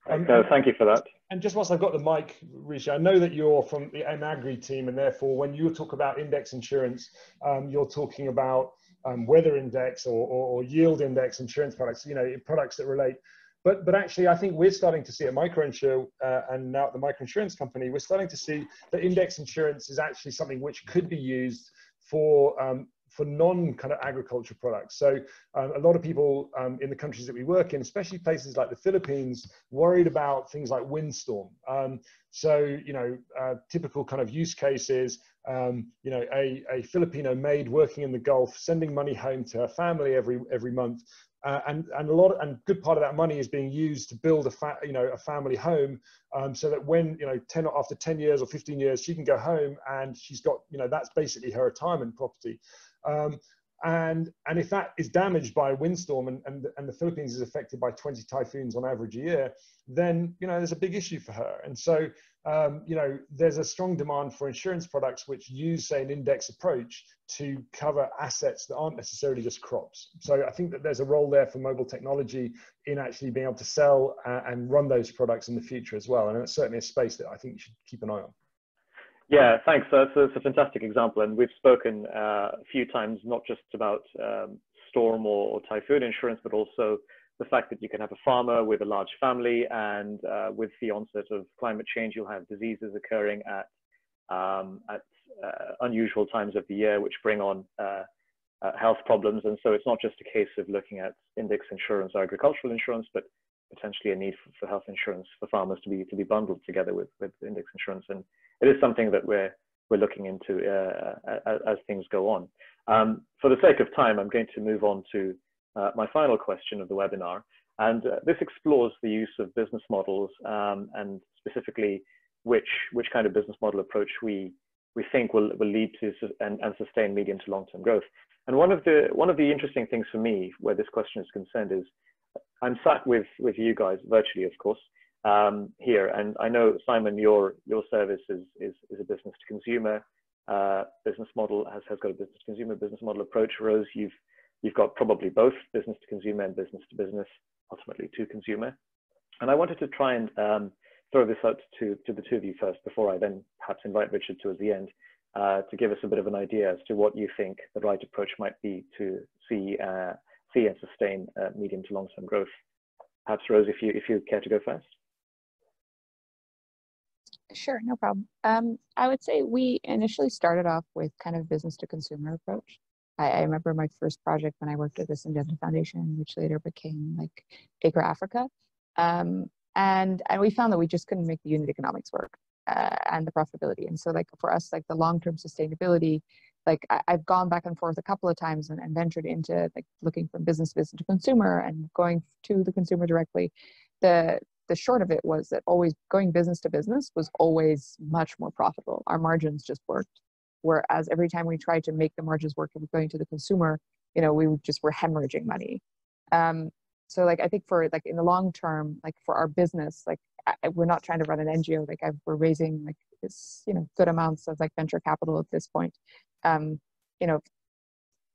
Um, so thank you for that. And just whilst I've got the mic, Rishi, I know that you're from the mAgri team, and therefore, when you talk about index insurance, um, you're talking about um, weather index or, or, or, yield index insurance products, you know, products that relate. But, but actually, I think we're starting to see at MicroEnsure uh, and now at the microinsurance company, we're starting to see that index insurance is actually something which could be used for um, for non kind of agriculture products. So um, a lot of people um, in the countries that we work in, especially places like the Philippines, worried about things like windstorm. Um, so you know, uh, typical kind of use cases. Um, you know, a, a Filipino maid working in the Gulf, sending money home to her family every every month, uh, and and a lot of, and good part of that money is being used to build a fa- you know a family home um, so that when you know 10 after 10 years or 15 years she can go home and she's got you know that's basically her retirement property um, and, and if that is damaged by a windstorm and, and, and the Philippines is affected by 20 typhoons on average a year, then, you know, there's a big issue for her. And so, um, you know, there's a strong demand for insurance products which use, say, an index approach to cover assets that aren't necessarily just crops. So I think that there's a role there for mobile technology in actually being able to sell uh, and run those products in the future as well. And it's certainly a space that I think you should keep an eye on. Yeah, thanks. So it's, it's a fantastic example, and we've spoken uh, a few times not just about um, storm or, or, typhoon insurance, but also the fact that you can have a farmer with a large family, and uh, with the onset of climate change, you'll have diseases occurring at um, at uh, unusual times of the year, which bring on uh, uh, health problems. And so it's not just a case of looking at index insurance or agricultural insurance, but potentially a need for, for health insurance for farmers to be to be bundled together with with index insurance and it is something that we're we're looking into uh, as, as, things go on. Um, for the sake of time, I'm going to move on to uh, my final question of the webinar, and uh, this explores the use of business models um, and specifically which which kind of business model approach we we think will will lead to and, and sustain medium to long term growth. And one of the one of the interesting things for me, where this question is concerned, is I'm sat with with you guys virtually, of course, um, here. And I know, Simon, your, your service is, is, is a business to consumer uh, business model, has, has got a business to consumer business model approach. Rose, you've, you've got probably both business to consumer and business to business, ultimately to consumer. And I wanted to try and um, throw this out to, to the two of you first before I then perhaps invite Richard towards the end uh, to give us a bit of an idea as to what you think the right approach might be to see, uh, see and sustain uh, medium to long-term growth. Perhaps Rose, if you, if you care to go first. Sure, no problem. Um, I would say we initially started off with kind of business to consumer approach. I, I remember my first project when I worked at the Syngenta Foundation, which later became like Acre Africa. Um, and, and we found that we just couldn't make the unit economics work uh, and the profitability. And so like for us, like the long-term sustainability, like I, have gone back and forth a couple of times and, and ventured into like looking from business business to consumer and going to the consumer directly. The the short of it was that always going business to business was always much more profitable. Our margins just worked. Whereas every time we tried to make the margins work and going to the consumer, you know, we just were hemorrhaging money. Um, so like I think for like in the long term, like for our business, like I, we're not trying to run an NGO. Like I, we're raising like this, you know, good amounts of like venture capital at this point. Um, you know,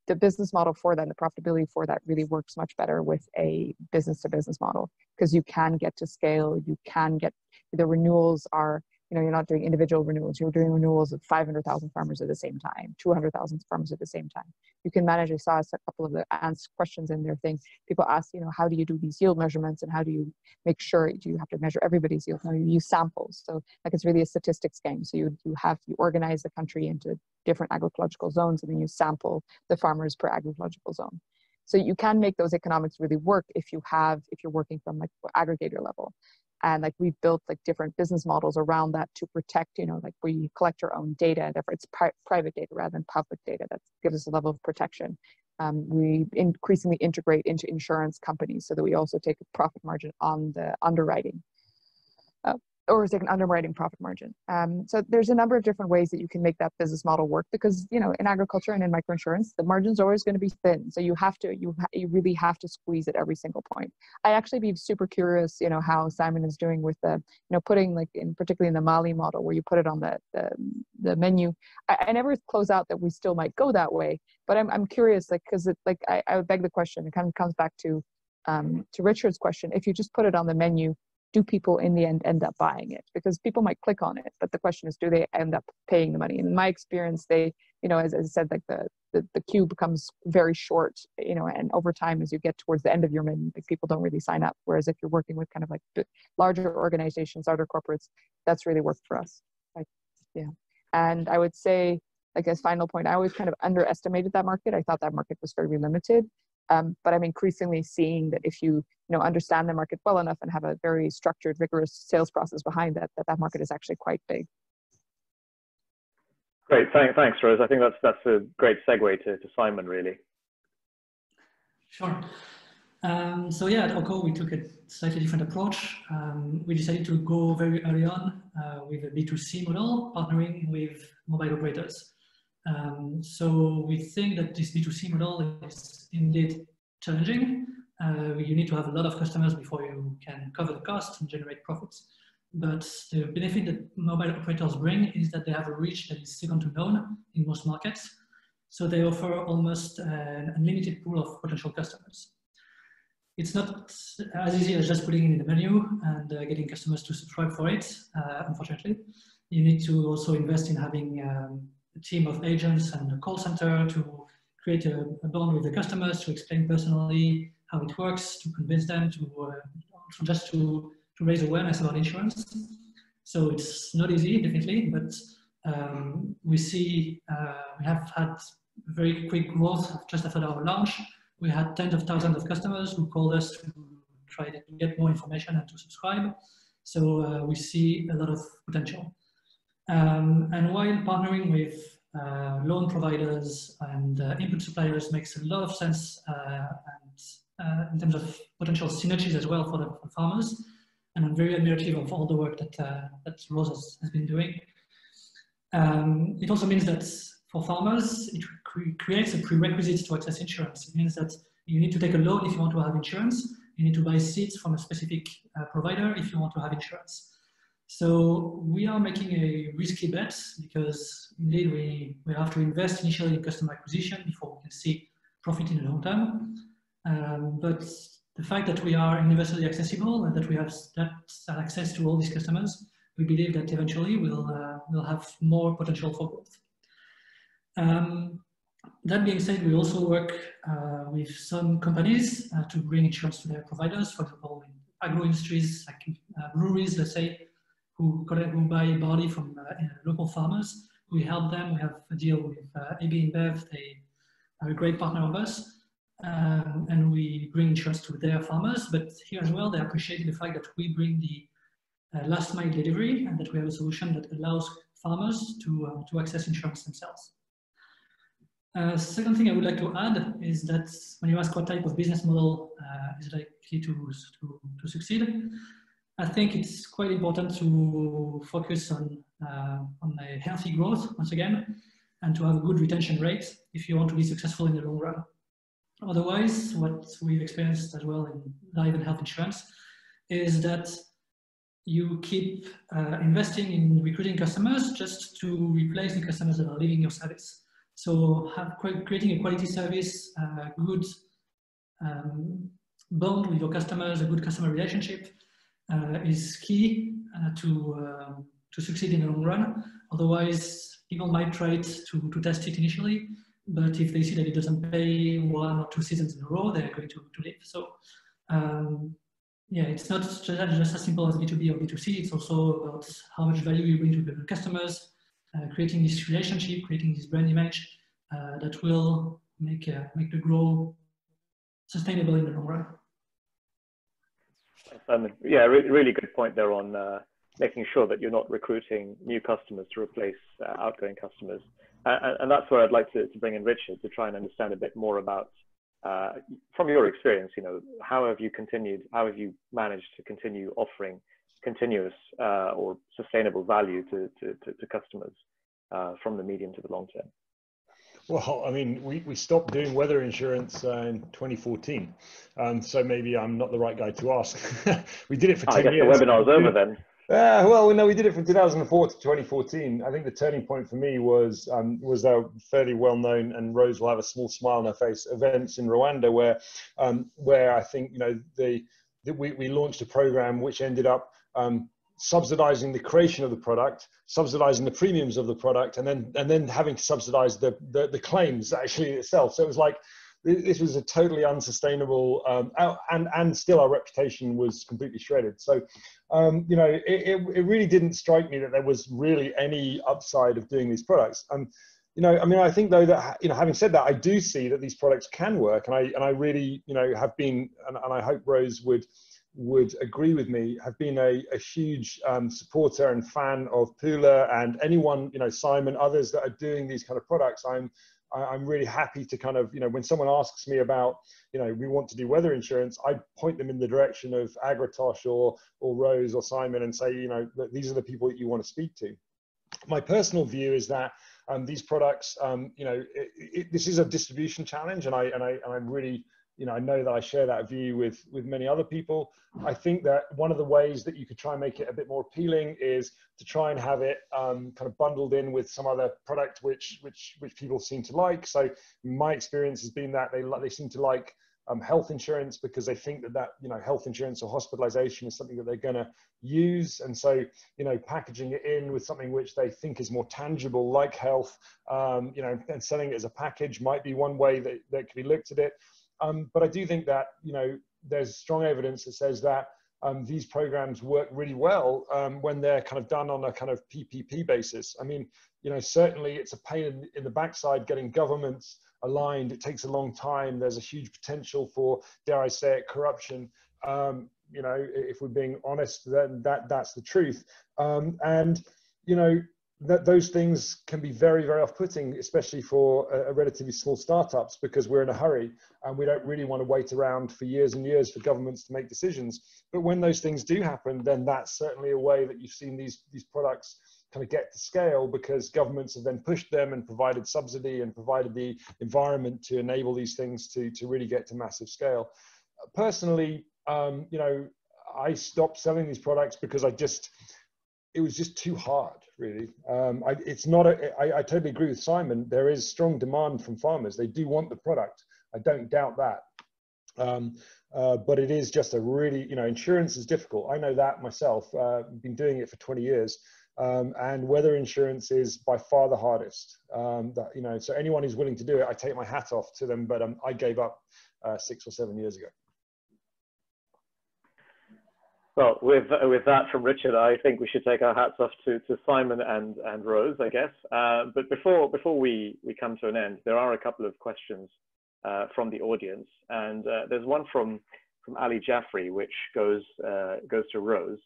the business model for that and the profitability for that really works much better with a business to business model because you can get to scale you can get the renewals are you know, you're not doing individual renewals, you're doing renewals of 500,000 farmers at the same time, 200,000 farmers at the same time. You can manage, I saw a couple of the answer questions in their thing. People ask, you know, how do you do these yield measurements and how do you make sure, do you have to measure everybody's yield? No, you use samples. So like it's really a statistics game. So you, you have, you organize the country into different agroecological zones and then you sample the farmers per agroecological zone. So you can make those economics really work if you have, if you're working from like aggregator level and like we've built like different business models around that to protect you know like we collect our own data and therefore it's pri- private data rather than public data that gives us a level of protection. Um, we increasingly integrate into insurance companies so that we also take a profit margin on the underwriting. Uh, or is it an underwriting profit margin? Um, so there's a number of different ways that you can make that business model work because you know in agriculture and in microinsurance the margin's always going to be thin. So you have to you ha- you really have to squeeze at every single point. I actually be super curious, you know, how Simon is doing with the you know putting like in particularly in the Mali model where you put it on the the, the menu. I, I never close out that we still might go that way, but I'm I'm curious like because it like I, I would beg the question. It kind of comes back to um, to Richard's question. If you just put it on the menu do people in the end end up buying it? Because people might click on it but the question is do they end up paying the money? In my experience they you know as, as i said like the, the the queue becomes very short you know and over time as you get towards the end of your menu like people don't really sign up. Whereas if you're working with kind of like larger organizations larger corporates that's really worked for us. Like yeah. And i would say like as final point i always kind of underestimated that market. I thought that market was very limited. Um, but I'm increasingly seeing that if you, you know, understand the market well enough and have a very structured, rigorous sales process behind that, that that market is actually quite big. Great, thanks, thanks, Rose. I think that's that's a great segue to, to Simon, really. Sure. Um, so yeah, at OKO, we took a slightly different approach. Um, we decided to go very early on uh, with a B2C model, partnering with mobile operators. Um, so we think that this B2C model is indeed challenging. Uh, you need to have a lot of customers before you can cover the cost and generate profits. But the benefit that mobile operators bring is that they have a reach that is second to none in most markets. So they offer almost an unlimited pool of potential customers. It's not as easy as just putting it in the menu and uh, getting customers to subscribe for it, uh, unfortunately. You need to also invest in having um, a team of agents and a call center to create a, a, bond with the customers, to explain personally how it works, to convince them, to uh, just to, to raise awareness about insurance. So it's not easy, definitely, but um, we see uh, we have had very quick growth just after our launch. We had tens of thousands of customers who called us to try to get more information and to subscribe. So uh, we see a lot of potential. Um, and while partnering with uh, loan providers and uh, input suppliers makes a lot of sense uh, and uh, in terms of potential synergies as well for the for farmers. And I'm very admirative of all the work that, uh, that Rose has, has been doing. Um, it also means that for farmers, it cre creates a prerequisite to access insurance. It means that you need to take a loan if you want to have insurance. You need to buy seeds from a specific uh, provider if you want to have insurance. So we are making a risky bet because indeed we, we have to invest initially in customer acquisition before we can see profit in the long term. Um, but the fact that we are universally accessible and that we have that, access to all these customers, we believe that eventually we'll, uh, we'll have more potential for growth. Um, that being said, we also work uh, with some companies uh, to bring insurance to their providers, for example, in agro industries, like uh, breweries, let's say, who, who buy barley from uh, local farmers. We help them. We have a deal with uh, AB InBev. They are a great partner of us. Um, and we bring insurance to their farmers. But here as well, they appreciate the fact that we bring the uh, last mile delivery and that we have a solution that allows farmers to, uh, to access insurance themselves. Uh, second thing I would like to add is that when you ask what type of business model uh, is likely to, to, to succeed, I think it's quite important to focus on, uh, on a healthy growth once again and to have a good retention rate if you want to be successful in the long run. Otherwise, what we've experienced as well in life and health insurance is that you keep uh, investing in recruiting customers just to replace the customers that are leaving your service. So creating a quality service, uh, good um, bond with your customers, a good customer relationship uh, is key uh, to, um, to succeed in the long run. Otherwise, people might try to, to test it initially, but if they see that it doesn't pay one or two seasons in a row, they're going to, to leave. So um, yeah, it's not just, just as simple as B2B or B2C, it's also about how much value you bring to the customers, uh, creating this relationship, creating this brand image uh, that will make, uh, make the grow sustainable in the long run. Um, yeah, re really good point there on uh, making sure that you're not recruiting new customers to replace uh, outgoing customers. Uh, and that's where I'd like to, to, bring in Richard to try and understand a bit more about, uh, from your experience, you know, how have you continued, how have you managed to continue offering continuous uh, or sustainable value to, to, to, to customers uh, from the medium to the long term? Well, I mean, we, we stopped doing weather insurance uh, in 2014. Um, so maybe I'm not the right guy to ask. we did it for 10 I guess years. the webinar's over then. Uh, well, no, we did it from 2004 to 2014. I think the turning point for me was um, was a fairly well known, and Rose will have a small smile on her face. Events in Rwanda, where um, where I think you know the, the we we launched a program which ended up um, subsidizing the creation of the product, subsidizing the premiums of the product, and then and then having to subsidize the the, the claims actually itself. So it was like this was a totally unsustainable um, and and still our reputation was completely shredded. So um, you know it, it, it, really didn't strike me that there was really any upside of doing these products. Um, you know i mean i think though that you know having said that i do see that these products can work. And i and i really you know have been and, and i hope rose would would agree with me, have been a, a huge um, supporter and fan of Pula and anyone, you know, Simon, others that are doing these kind of products. I'm, I'm really happy to kind of, you know, when someone asks me about, you know, we want to do weather insurance, I point them in the direction of Agritosh or, or Rose or Simon and say, you know, these are the people that you want to speak to. My personal view is that um, these products, um, you know, it, it, this is a distribution challenge, and I and I and I'm really you know, I know that I share that view with with many other people. I think that one of the ways that you could try and make it a bit more appealing is to try and have it um, kind of bundled in with some other product which which which people seem to like. So my experience has been that they they seem to like um, health insurance because they think that that you know health insurance or hospitalization is something that they're going to use and so you know packaging it in with something which they think is more tangible like health um, you know and selling it as a package might be one way that, that could be looked at it um, but I do think that you know there's strong evidence that says that um, these programs work really well um, when they're kind of done on a kind of PPP basis. I mean, you know, certainly it's a pain in, in the backside getting governments aligned. It takes a long time. There's a huge potential for, dare I say it, corruption. Um, you know, if we're being honest, then that that's the truth. Um, and you know, that those things can be very very off-putting especially for a, a, relatively small startups because we're in a hurry and we don't really want to wait around for years and years for governments to make decisions. But when those things do happen then that's certainly a way that you've seen these these products kind of get to scale because governments have then pushed them and provided subsidy and provided the environment to enable these things to to really get to massive scale. Personally um, you know i stopped selling these products because i just it was just too hard, really. Um, I, it's not a, I, I totally agree with Simon. There is strong demand from farmers. They do want the product. I don't doubt that. Um, uh, but it is just a really, you know, insurance is difficult. I know that myself. Uh, been doing it for 20 years. Um, and weather insurance is by far the hardest. Um, that, you know, so anyone who's willing to do it, I take my hat off to them. But um, I gave up uh, six or seven years ago. Well, with with that from Richard, I think we should take our hats off to, to Simon and, and Rose, I guess. Uh, but before before we, we come to an end, there are a couple of questions uh, from the audience, and uh, there's one from from Ali Jaffrey, which goes uh, goes to Rose.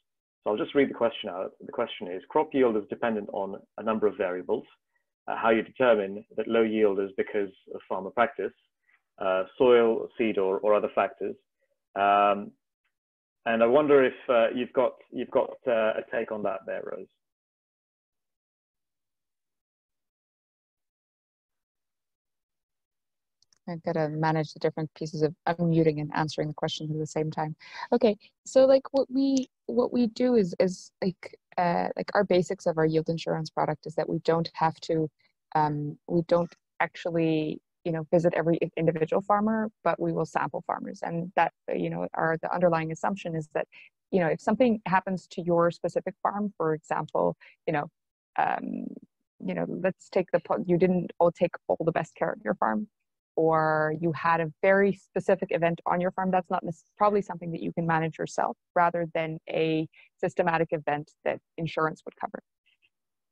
So I'll just read the question out. The question is: Crop yield is dependent on a number of variables. Uh, how you determine that low yield is because of farmer practice, uh, soil, seed, or, or other factors. Um, and I wonder if uh, you've got you've got uh, a take on that there, Rose. I've got to manage the different pieces of unmuting and answering the questions at the same time. Okay, so like what we what we do is is like uh, like our basics of our yield insurance product is that we don't have to um, we don't actually you know visit every individual farmer but we will sample farmers. And that you know our the underlying assumption is that you know if something happens to your specific farm for example you know um, you know let's take the you didn't all take all the best care of your farm or you had a very specific event on your farm that's not probably something that you can manage yourself rather than a systematic event that insurance would cover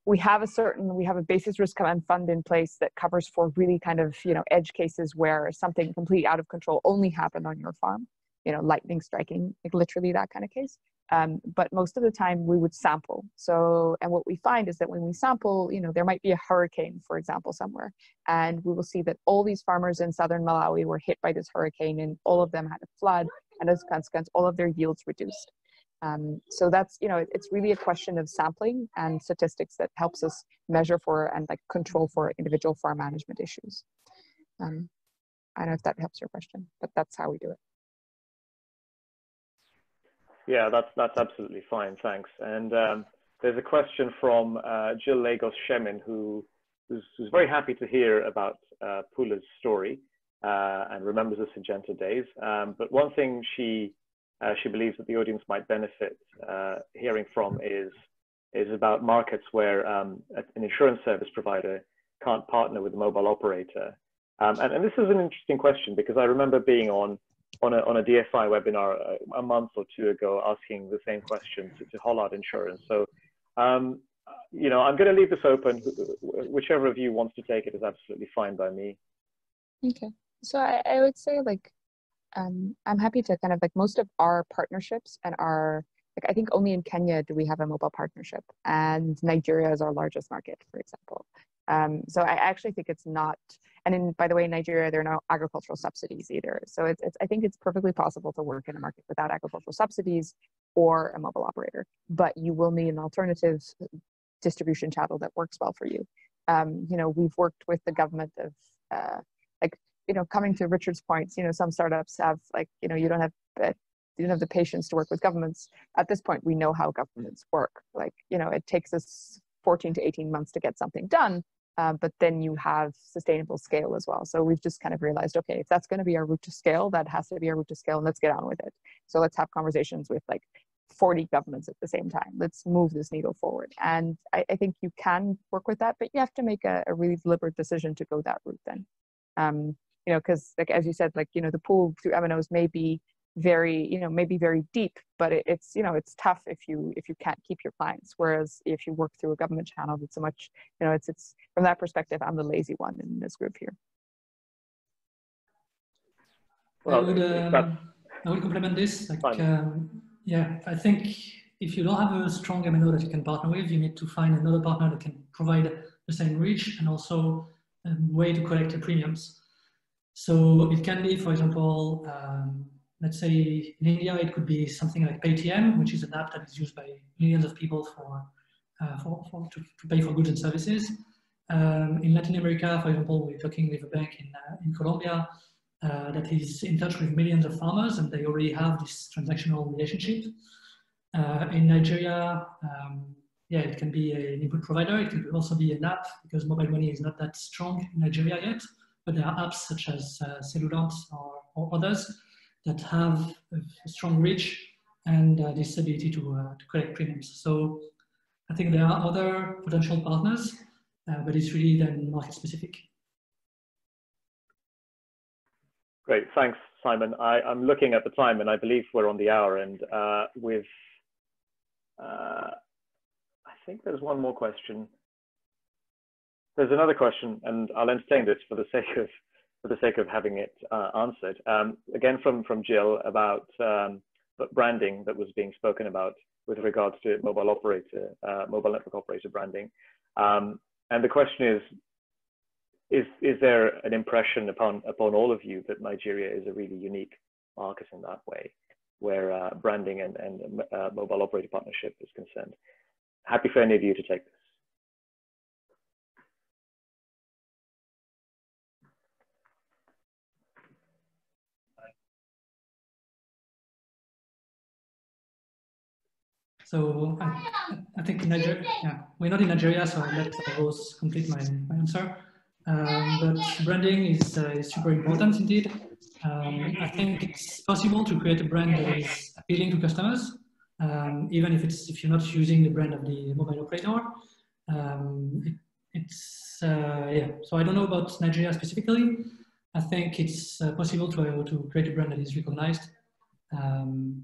we have a certain we have a basis risk command fund in place that covers for really kind of you know edge cases where something completely out of control only happened on your farm you know lightning striking like literally that kind of case. Um, but most of the time we would sample. So and what we find is that when we sample you know there might be a hurricane for example somewhere and we will see that all these farmers in southern malawi were hit by this hurricane and all of them had a flood and as a consequence all of their yields reduced um, so that's, you know, it's really a question of sampling and statistics that helps us measure for and like control for individual farm management issues. Um, I don't know if that helps your question, but that's how we do it. Yeah, that's, that's absolutely fine. Thanks. And um, there's a question from uh, Jill Lagos Shemin, who who's, very happy to hear about uh, Pula's story uh, and remembers the Syngenta days. Um, but one thing she uh, she believes that the audience might benefit uh, hearing from is is about markets where um, an insurance service provider can't partner with a mobile operator. Um, and, and, this is an interesting question because I remember being on on a, on a DFI webinar a, a month or two ago asking the same question to, to Hollard Insurance. So, um, you know, I'm going to leave this open. Whichever of you wants to take it is absolutely fine by me. Okay. So I, I would say like um, I'm happy to kind of like most of our partnerships and our like I think only in Kenya do we have a mobile partnership, and Nigeria is our largest market, for example. Um, so I actually think it's not, and in by the way, in Nigeria there are no agricultural subsidies either. So it's, it's I think it's perfectly possible to work in a market without agricultural subsidies or a mobile operator, but you will need an alternative distribution channel that works well for you. Um, you know, we've worked with the government of uh, you know, coming to Richard's points, you know, some startups have like, you know, you don't have uh, you don't have the patience to work with governments. At this point, we know how governments work. Like, you know, it takes us 14 to 18 months to get something done, uh, but then you have sustainable scale as well. So we've just kind of realized, okay, if that's going to be our route to scale, that has to be our route to scale, and let's get on with it. So let's have conversations with like 40 governments at the same time. Let's move this needle forward. And I, I think you can work with that, but you have to make a, a really deliberate decision to go that route then. Um, you know, because like as you said, like you know, the pool through MNOs may be very, you know, maybe very deep, but it, it's you know, it's tough if you if you can't keep your clients. Whereas if you work through a government channel, it's a much, you know, it's it's from that perspective, I'm the lazy one in this group here. Well, I would, um, I would complement this. Like, um, yeah, I think if you don't have a strong MNO that you can partner with, you need to find another partner that can provide the same reach and also a way to collect the premiums. So it can be, for example, um, let's say in India, it could be something like Paytm, which is an app that is used by millions of people for, uh, for, for to, to, pay for goods and services. Um, in Latin America, for example, we're talking with a bank in, uh, in Colombia uh, that is in touch with millions of farmers and they already have this transactional relationship. Uh, in Nigeria, um, yeah, it can be an input provider. It can also be an app because mobile money is not that strong in Nigeria yet but there are apps such as uh, or, or, others that have a strong reach and uh, this ability to, uh, to collect premiums. So I think there are other potential partners, uh, but it's really then market specific. Great, thanks, Simon. I, am looking at the time and I believe we're on the hour and uh, with, uh, I think there's one more question. There's another question, and I'll entertain this for the sake of for the sake of having it uh, answered. Um, again, from from Jill about um, branding that was being spoken about with regards to mobile operator, uh, mobile network operator branding. Um, and the question is, is is there an impression upon upon all of you that Nigeria is a really unique market in that way, where uh, branding and and uh, mobile operator partnership is concerned? Happy for any of you to take this. So I, I think Nigeria, yeah, we're not in Nigeria, so let Rose complete my, my answer. um, but branding is, uh, is super important indeed. Um, I think it's possible to create a brand that is appealing to customers, um, even if it's if you're not using the brand of the mobile operator. Um, it, it's uh, yeah. So I don't know about Nigeria specifically. I think it's uh, possible to to create a brand that is recognized. Um,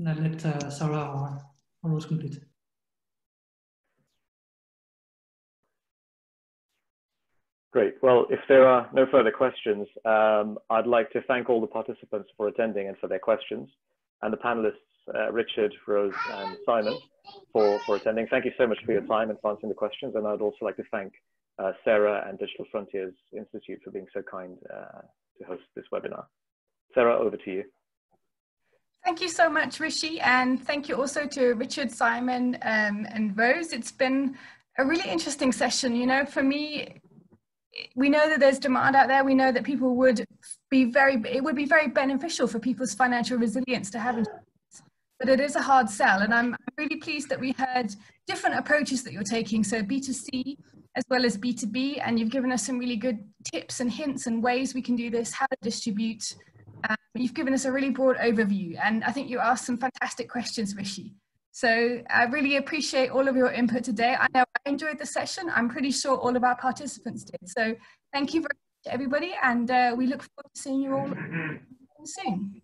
yeah. Now let uh, Sarah or, or Rose complete. Great. Well, if there are no further questions, um, I'd like to thank all the participants for attending and for their questions, and the panelists, uh, Richard, Rose, and Simon, for, for attending. Thank you so much for your time and for answering the questions. And I'd also like to thank uh, Sarah and Digital Frontiers Institute for being so kind uh, to host this webinar. Sarah, over to you. Thank you so much, Rishi, and thank you also to Richard, Simon, um, and Rose. It's been a really interesting session. You know, for me, we know that there's demand out there. We know that people would be very, it would be very beneficial for people's financial resilience to have insurance. But it is a hard sell. And I'm really pleased that we heard different approaches that you're taking. So B2C as well as B2B. And you've given us some really good tips and hints and ways we can do this, how to distribute. Um, you've given us a really broad overview. And I think you asked some fantastic questions, Rishi. So I really appreciate all of your input today. I know I enjoyed the session. I'm pretty sure all of our participants did. So thank you very much, everybody, and uh, we look forward to seeing you all soon.